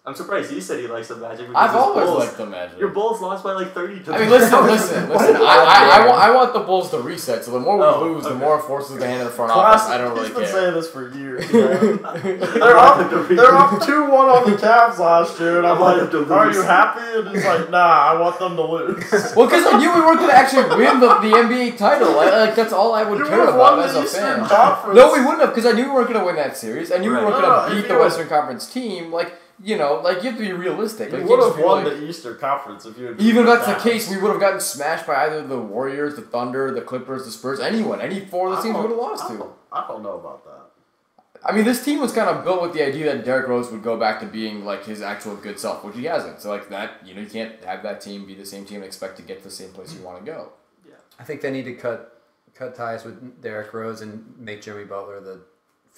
A: I'm surprised you said he likes the Magic. Because
D: I've always
A: Bulls,
D: liked the Magic.
A: Your Bulls lost by like thirty to.
D: I mean,
A: the-
D: listen, [laughs] listen, listen. I, I, I, want, I want the Bulls to reset. So the more we
A: Oh,
D: lose, the
A: okay.
D: more it forces the hand of the front office. I don't really
C: He's been saying this for years. [laughs] they're up. They're up two one on the Cavs last year, and
A: I
C: I'm like, "Are you happy?" And he's like, "Nah, I want them to lose." [laughs]
D: Well, because I knew we weren't going to actually win the, the NBA title. I, like that's all I would
C: You
D: care about as a fan.
C: Conference.
D: No, we wouldn't have because I knew we weren't going to win that series. I knew
A: Right.
D: we weren't going to beat the Western Conference team. Like you know, like you have to be realistic. Like,
C: You
D: you
C: would
D: just
C: have won
D: like-
C: the Eastern Conference if you. Had
D: Even if that's the case, we would have gotten smashed by either the Warriors, the Thunder, the Clippers, the Spurs, anyone. Any four of
C: the
D: teams we would have lost
C: I
D: to.
C: I don't know about that.
D: I mean, this team was kind of built with the idea that Derrick Rose would go back to being like his actual good self, which he hasn't. So like that, you know, you can't have that team be the same team and expect to get to the same place you want to go.
B: Yeah, I think they need to cut cut ties with Derrick Rose and make Jimmy Butler the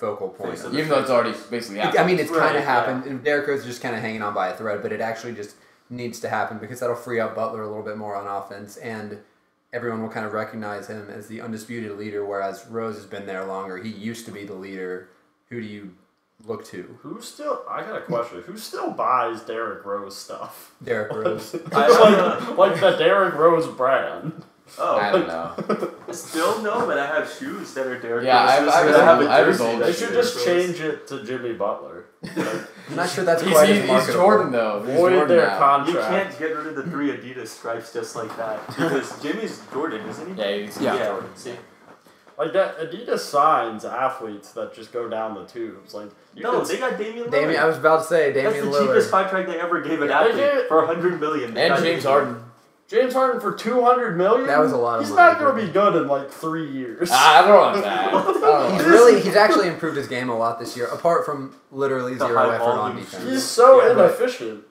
B: focal point.
A: Face
B: of
A: of
D: Even though it's already basically happened.
B: I mean, it's
A: Right,
B: kind of
A: yeah.
B: happened. and Derrick Rose is just kind of hanging on by a thread, but it actually just needs to happen because that'll free up Butler a little bit more on offense, and everyone will kind of recognize him as the undisputed leader. Whereas Rose has been there longer. He used to be the leader. Who do you look to?
C: Who still? I got a question. Who still buys Derrick Rose stuff?
B: Derrick Rose.
A: I- [laughs]
C: like, like the Derrick Rose brand.
A: Oh,
D: I don't know. [laughs]
A: Still no, but I have shoes that are Derrick
D: Yeah, I have-
A: Rose's,
D: I have
A: and
D: his
A: have a
D: I have his
A: jersey
D: old-
C: They should
A: Derrick
C: just
A: Rose.
C: change it to Jimmy Butler.
B: I'm not sure that's
D: He's,
B: quite
D: he's,
B: as
D: he's
B: marketable.
D: Jordan though. He's
C: void
D: Jordan
C: their
D: now.
A: You
C: contract.
A: can't get rid of the three Adidas stripes just like that [laughs] because Jimmy's Jordan, isn't he?
D: Yeah, he's, he's
B: Yeah.
D: Jordan.
A: See,
C: Like that, Adidas signs athletes that just go down the tubes. Like you
A: no,
C: could-
A: they got Damian Lillard.
B: Damian, I was about to say
A: That's
B: Damian
A: the cheapest
B: Lillard.
A: contract they ever gave an
C: Yeah,
A: athlete for a hundred million. They
D: And
A: got
D: James
A: Damian.
D: Harden.
C: James Harden for two hundred million.
B: That was a lot of
C: He's
B: money,
C: not going to be good in like three years.
D: Ah, I don't know about that. [laughs] I.
B: He's really he's actually improved his game a lot this year. Apart from literally
A: The
B: zero
A: high
B: effort on defense.
C: He's so
A: Yeah,
C: inefficient.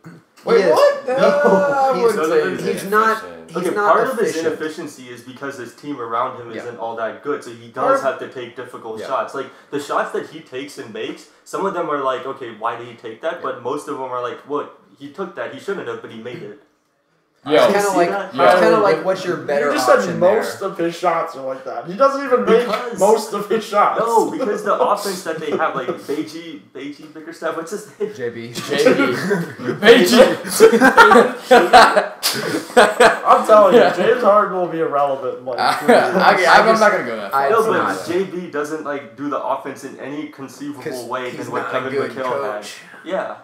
D: Wait,
B: is.
D: what?
B: No,
D: I
B: he's-
D: wouldn't say
A: he's
D: he's
B: not- He's
A: okay,
B: not
A: part of his inefficiency is because his team around him
B: Yeah.
A: isn't all that good, so he does
C: of-
A: have to take difficult
B: Yeah.
A: shots. Like the shots that he takes and makes, some of them are like, okay, why did he take that? But most of them are like, what he took that, he shouldn't have, but he made it.
D: Yo,
B: It's kind of like
A: that?
B: it's
D: Yeah.
B: kind of like what's your better
C: you just
B: option
C: said most
B: there?
C: of his shots are like that. He doesn't even make
A: Because-
C: most of his shots.
A: No, because the offense that they have, like Beiji, Beiji Bickerstaff, what's his name?
B: JB.
D: JB. Beijing.
C: I'm telling you,
D: Yeah.
C: James Harden will be irrelevant. Like, three [laughs] years.
B: I
D: I'm not gonna go that far.
B: I-
A: No,
B: it's
A: but
B: not.
A: JB doesn't like do the offense in any conceivable way
B: he's
A: than what Kevin McHale had.
B: coach.
A: Yeah,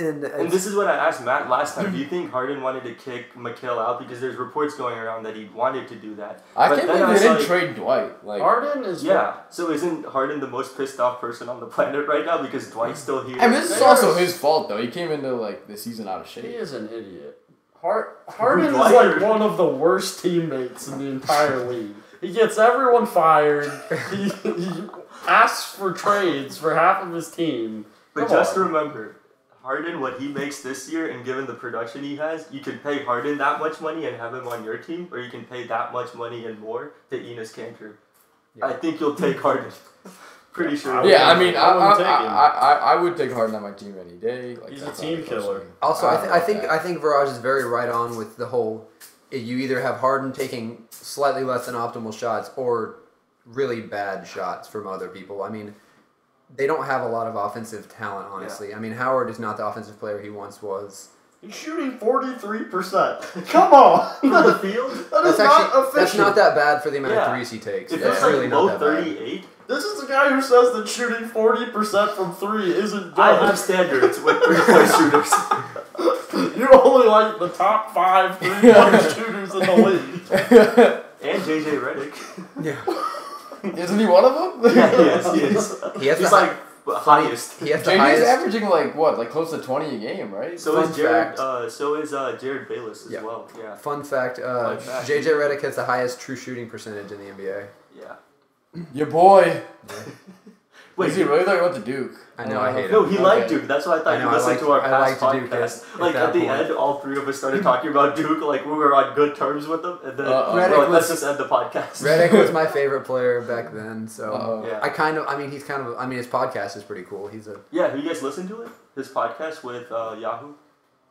B: And,
A: and this is what I asked Matt last time. Do you think Harden wanted to kick McHale out because there's reports going around that he wanted to do that?
D: I
A: But
D: can't believe they didn't
A: like-
D: trade Dwight. Like,
C: Harden is
A: Yeah. So isn't Harden the most pissed off person on the planet right now because Dwight's still here?
D: I mean, this is also his fault though. He came into like the season out of shape.
C: He is an idiot. Har- Harden is like one of the worst teammates in the entire league. He gets everyone fired. He, he asks for trades for half of his team.
A: But
C: Come
A: just
C: on.
A: remember, Harden, what he makes this year, and given the production he has, you can pay Harden that much money and have him on your team, or you can pay that much money and more to Enes Kanter.
B: Yeah.
A: I think you'll take Harden. [laughs] Pretty sure.
C: I
D: Yeah, I mean, I,
C: I wouldn't
D: I,
C: take
D: I. I, I, I would take Harden on my team any day. Like,
C: He's a team killer.
B: Also, I,
D: don't
B: th-
D: know
B: I think
D: that.
B: I think Viraj is very right on with the whole. Eh, you either have Harden taking slightly less than optimal shots or really bad shots from other people. I mean, they don't have a lot of offensive talent, honestly. I mean, Howard is not the offensive player he once was.
C: He's shooting 43%. Come on! [laughs]
A: On the field?
C: That is
B: That's
C: not
B: actually
C: efficient.
B: that's not that bad for the amount
A: Yeah.
B: of threes he takes.
A: If
B: That's
A: it's like
B: really
A: low
B: not that bad.
A: 38,
C: This is the guy who says that shooting 40% from three isn't
A: I have standards with [laughs] three point shooters.
C: you only like the top five three-point [laughs] shooters in the league.
A: And JJ Redick.
B: Yeah, [laughs]
D: Isn't he one of them? [laughs]
A: Yeah, he is. He is. [laughs]
B: he has
A: He's
B: the
A: like
B: hi-
A: highest.
B: he has the
D: JD's
B: highest.
D: averaging like what, like close to twenty a game, right?
A: So
B: Fun
A: is Jared.
B: fact.
A: Uh, so is uh, Jerryd Bayless as
B: Yeah.
A: well. Yeah.
B: Fun fact: uh,
A: Fun fact.
B: JJ Redick has the highest true shooting percentage in the NBA.
A: Yeah.
D: Your boy.
A: Wait,
D: Is he really like went to Duke?
B: I know, I hate it.
A: No, he
D: Okay.
A: liked Duke. That's why I thought
B: I know,
A: you
B: I
A: listened
B: liked-
A: to our
B: I
A: past
B: liked Duke at-
A: podcast.
B: at
A: like
B: that
A: at the
B: point.
A: end, all three of us started talking about Duke. Like we were on good terms with them, and then
D: Uh-oh.
A: we were
B: Redick
A: like, let's
B: was-
A: just end the podcast.
B: Redick was my [laughs] favorite player back then, so
D: Uh-oh.
A: Yeah.
B: I kind of. I mean, he's kind of. I mean, his podcast is pretty cool. He's a.
A: Yeah, have you guys listened to it? His podcast with uh, Yahoo.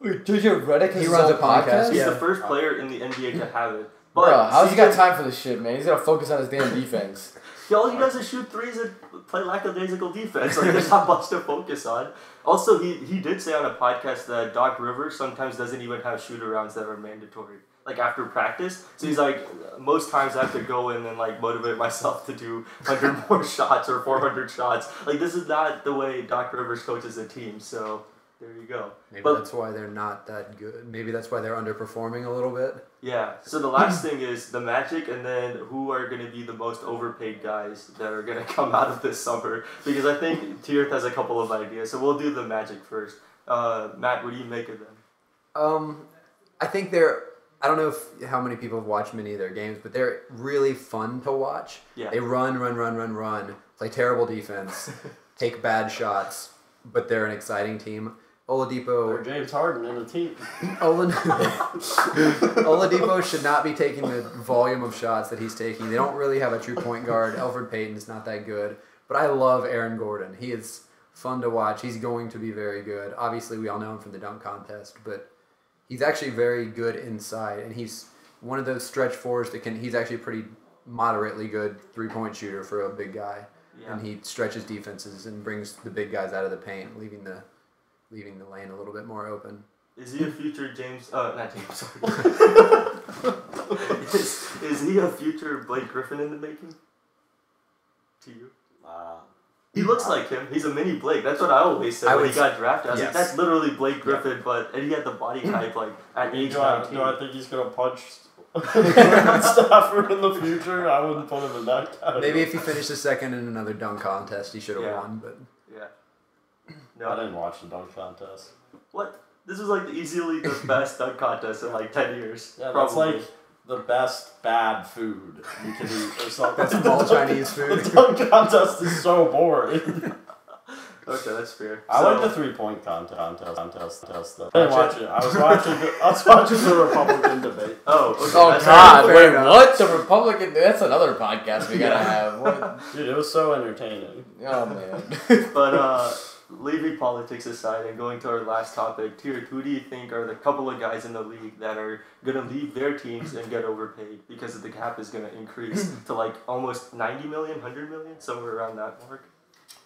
D: Wait, JJ Redick
B: He runs a podcast?
A: He's
B: Yeah.
A: the first player in the NBA to have it. But
D: Bro, how's he got
A: CJ
D: time for this shit, man? He's gotta focus on his damn [laughs] defense.
A: All he does is shoot threes and play lackadaisical defense. Like there's not much to focus on. Also, he he did say on a podcast that Doc Rivers sometimes doesn't even have shoot arounds that are mandatory. Like after practice, so he's like, most times I have to go in and like motivate myself to do hundred [laughs] more shots or four hundred shots. Like this is not the way Doc Rivers coaches a team. So there you go.
B: Maybe
A: But-
B: that's why they're not that good. Maybe that's why they're underperforming a little bit.
A: Yeah. So the last thing is the Magic, and then who are going to be the most overpaid guys that are going [laughs] to come out of this summer? Because I think Teerth has a couple of ideas. So we'll do the Magic first. Uh, Matt, what do you make of them?
B: Um, I think they're. I don't know if how many people have watched many of their games, but they're really fun to watch.
A: Yeah.
B: They run, run, run, run, run, play terrible defense, [laughs] take bad shots, but they're an exciting team. Oladipo or
C: James Harden in the team. [laughs]
B: Olad- [laughs] Oladipo should not be taking the volume of shots that he's taking. They don't really have a true point guard. Elfrid Payton is not that good, but I love Aaron Gordon. He is fun to watch. He's going to be very good. Obviously, we all know him from the dunk contest, but he's actually very good inside, and he's one of those stretch fours that can. He's actually a pretty moderately good three point shooter for a big guy,
A: Yeah.
B: and he stretches defenses and brings the big guys out of the paint, leaving the leaving the lane a little bit more open.
A: Is he a future James? Uh, not James. [laughs] Sorry. [laughs] is, is he a future Blake Griffin in the making? To you?
E: Uh,
A: He looks like him. He's a mini Blake. That's what I always said
B: I
A: when he got drafted. I was
B: yes.
A: like, that's literally Blake Griffin, but and he had the body type like at age
C: Do I,
A: nineteen.
C: do I think he's gonna punch [laughs] Stafford in the future? I wouldn't put him in that category.
B: Maybe if he finished second in another dunk contest, he should have
A: Yeah.
B: won. But
A: Yeah.
C: I didn't watch the dunk contest.
A: What? This is like the, easily the [laughs] best dunk contest in like ten years.
C: Yeah, that's
A: probably.
C: like the best bad food you can eat or something.
B: That's all Chinese [laughs] food.
C: The dunk contest is so boring. [laughs]
A: Okay, that's fair.
C: I
A: So-
C: like the three point contest. Contest. Contest. Contest. Though. I didn't watch it. I was watching. The, I was watching the Republican debate.
A: Oh, okay.
D: Oh
A: that's
D: God!
B: fair
D: Wait,
B: enough.
D: what? The Republican? That's another podcast we gotta
A: Yeah.
D: have. What?
C: Dude, it was so entertaining.
D: Oh man.
A: But uh, leaving politics aside and going to our last topic, Tier, who do you think are the couple of guys in the league that are gonna leave their teams and get overpaid because the cap is gonna increase [clears throat] to like almost 90 million, 100 million, somewhere around that mark?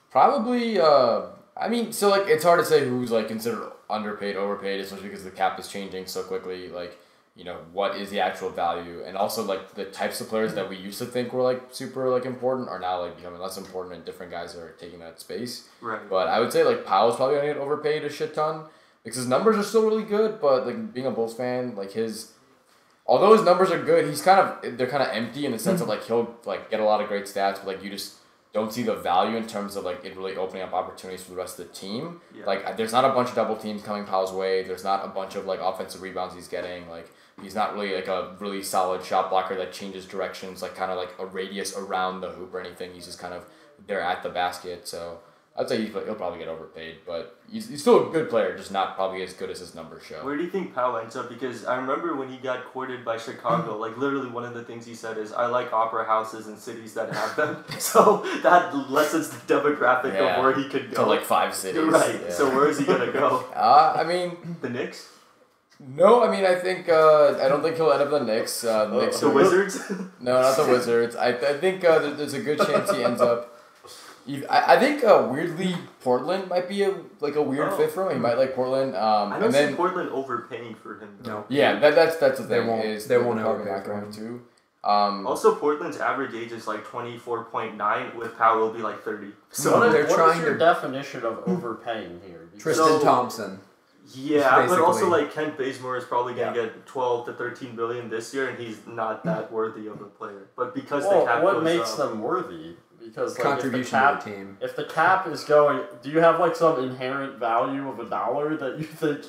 D: Probably. Uh, I mean, so like it's hard to say who's like considered underpaid, overpaid, especially because the cap is changing so quickly. Like, you know, what is the actual value, and also like the types of players that we used to think were like super like important are now like becoming less important, and different guys are taking that space.
A: Right.
D: But I would say like Pau's probably gonna get overpaid a shit ton because his numbers are still really good. But like being a Bulls fan, like his, although his numbers are good, he's kind of they're kind of empty in the sense of mm-hmm. like he'll like get a lot of great stats, but like you just don't see the value in terms of like it really opening up opportunities for the rest of the team.
A: Yeah.
D: Like there's not a bunch of double teams coming Pau's way. There's not a bunch of like offensive rebounds he's getting. Like he's not really like a really solid shot blocker that changes directions, like kind of like a radius around the hoop or anything. He's just kind of there at the basket. So I'd say he's, he'll probably get overpaid, but he's, he's still a good player, just not probably as good as his numbers show.
A: Where do you think Pau ends up? Because I remember when he got courted by Chicago, [laughs] like literally one of the things he said is, "I like opera houses and cities that have them." [laughs] so that lessens the demographic
D: Yeah.
A: of where he could go.
D: To like five cities.
A: Right.
D: Yeah.
A: So where is he gonna go? [laughs]
D: uh, I mean,
A: The Knicks,
D: no, I mean, I think uh, I don't think he'll end up the Knicks. Uh, the Knicks
A: the
D: are-
A: Wizards. [laughs]
D: No, not the Wizards. I, I think uh, there- there's a good chance he ends up. I, I think uh, weirdly Portland might be a like a weird
A: Oh.
D: fit for him. He might like Portland. Um,
A: I don't
D: and
A: see Portland overpaying for him. though.
B: No.
D: yeah, that, that's that's the
B: They won't-
D: is
B: they
D: they're
B: won't
D: probably
B: overpay
D: not
B: for
D: going
B: him.
D: to. Um,
A: Also, Portland's average age is like twenty four point nine. With Pau, will be like thirty. So
F: what is,
B: they're
F: what is
B: trying
F: your
B: to-
F: definition of overpaying here? Because-
B: Tristan
A: So-
B: Thompson.
A: Yeah, but also like Kent Bazemore is probably gonna get twelve to thirteen billion this year, and he's not that [clears throat] worthy of a player. But because the
F: Well,
A: cap
F: what
A: goes
F: makes
A: up,
F: them worthy? Because like, if the
B: Contribution
F: cap,
B: to the team.
F: if the cap is going, do you have like some inherent value of a dollar that you think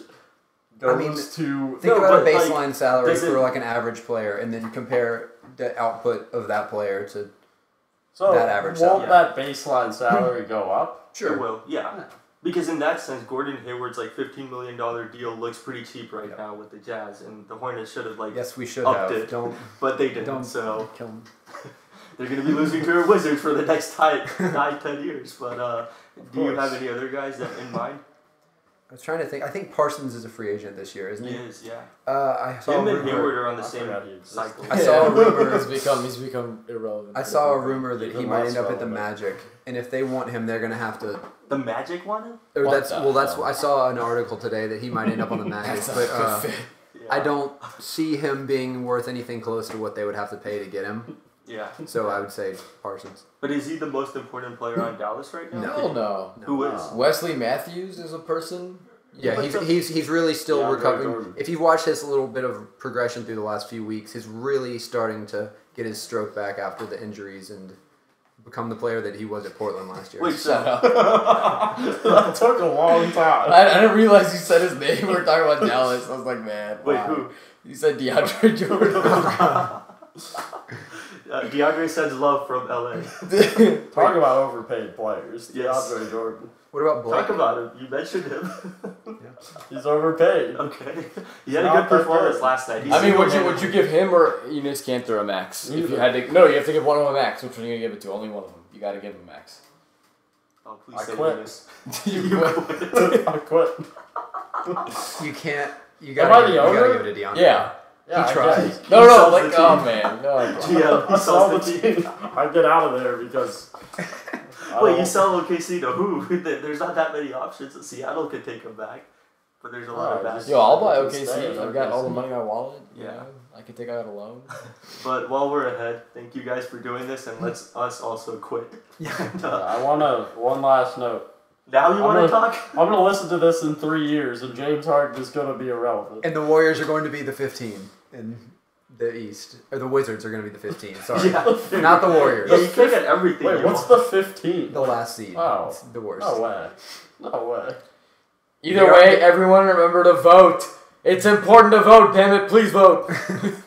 F: goes
B: I mean,
F: to?
B: Think
A: No,
B: about a
A: but, like,
B: baseline salary
A: it-
B: for like an average player, and then compare the output of that player to.
F: So
B: that average
F: won't
A: salary.
F: that baseline salary go up?
A: It will, yeah.
F: Yeah.
A: Because in that sense, Gordon Hayward's like fifteen million dollar deal looks pretty cheap right
B: Yeah.
A: now with the Jazz, and the Hornets should have like,
B: Yes, we should
A: Upped
B: have.
A: it.
B: Don't [laughs]
A: but they didn't.
B: don't
A: So
B: kill him. [laughs]
A: they're gonna be losing to a Wizards for the next nine, nine ten years. But uh, do you have any other guys that in mind?
B: I was trying to think. I think Parsons is a free agent this year, isn't
A: He
B: he?
A: is, yeah.
B: Uh, I saw
A: Him
B: a
A: and
B: rumor.
A: Hayward are on the
F: I
A: same
F: forgot he existed.
A: cycle.
B: I saw a [laughs] rumor.
D: he's become he's become irrelevant.
B: I saw a rumor that he might end up at the. Magic, and if they want him, they're gonna have to.
A: The Magic one? him.
B: Or that's
D: the
B: well, that's
D: hell?
B: I saw an article today that he might end up on the [laughs] Magic,
D: That's a
B: but
D: good
B: uh,
D: fit.
A: Yeah.
B: I don't see him being worth anything close to what they would have to pay to get him.
A: Yeah.
B: So I would say Parsons.
A: But is he the most important player on Dallas right now?
B: No.
D: Hell no.
A: Who is?
D: Wesley Matthews is a person.
B: Yeah, he's,
A: the-
B: he's he's really still
F: Yeah,
B: recovering. If you've watched his little bit of progression through the last few weeks, he's really starting to get his stroke back after the injuries and become the player that he was at Portland last year.
A: Wait,
D: Shut
A: so
D: up. [laughs]
F: that took a long time.
D: I, I didn't realize you said his name. We [laughs] were talking about Dallas. I was like, man.
A: wait,
D: wow.
A: who?
D: You said DeAndre [laughs] Jordan.
A: Uh, DeAndre sends love from LA.
F: Talk about overpaid players.
A: Yes.
F: DeAndre Jordan.
B: What about Blake?
A: Talk about him. You mentioned him. [laughs]
F: He's overpaid.
A: okay. He had a
F: Not
A: good
F: that
A: performance
F: good.
A: last night. He
D: I mean, would you
A: single-handed-
D: would you give him or Enes Kanter a max? If you
F: Neither.
D: had to, no, you have to give one of them a max. Which one are you gonna give it to? Only one of them. You gotta give him a max.
A: Oh, please
F: I
A: say
F: quit.
A: Eunice. [laughs]
D: you
A: You
D: quit.
A: quit. [laughs]
F: I quit.
B: You can't. You
F: Am
B: gotta,
F: I
B: give,
F: the
B: you gotta
F: owner?
B: give it to DeAndre.
D: Yeah.
F: Yeah,
B: He
F: I
B: tries.
F: guess.
D: No, no,
A: sells
D: like
A: the
D: oh man, no.
A: GM, he
F: I sell
A: sells
F: the
A: the team.
F: team. I get out of there because. I [laughs]
A: Wait, you sell OKC to who? [laughs] There's not that many options. That Seattle could take him back, but there's a lot of
F: Oh,
A: bad.
D: Yo, I'll buy
F: Stay
D: OKC. I've got all the money in my wallet. you
A: Yeah.
D: know, I can take out a loan. [laughs]
A: But while we're ahead, thank you guys for doing this, and let's us also quit.
F: Uh, I want to. One last note.
A: now you want to
F: gonna-
A: talk?
F: I'm gonna listen to this in three years, and James Harden is gonna be irrelevant.
B: And the Warriors are going to be the 15 in the East, or the Wizards are going to be the 15. [laughs] Sorry,
A: Yeah.
B: not the Warriors.
A: Yeah, you can't get everything.
F: Wait, what's
A: want.
F: the 15?
B: The last seed.
F: Oh.
B: It's the worst.
F: No way. No way.
D: Either
B: Yeah.
D: way, everyone remember to vote. It's important to vote. Damn it, please vote. [laughs]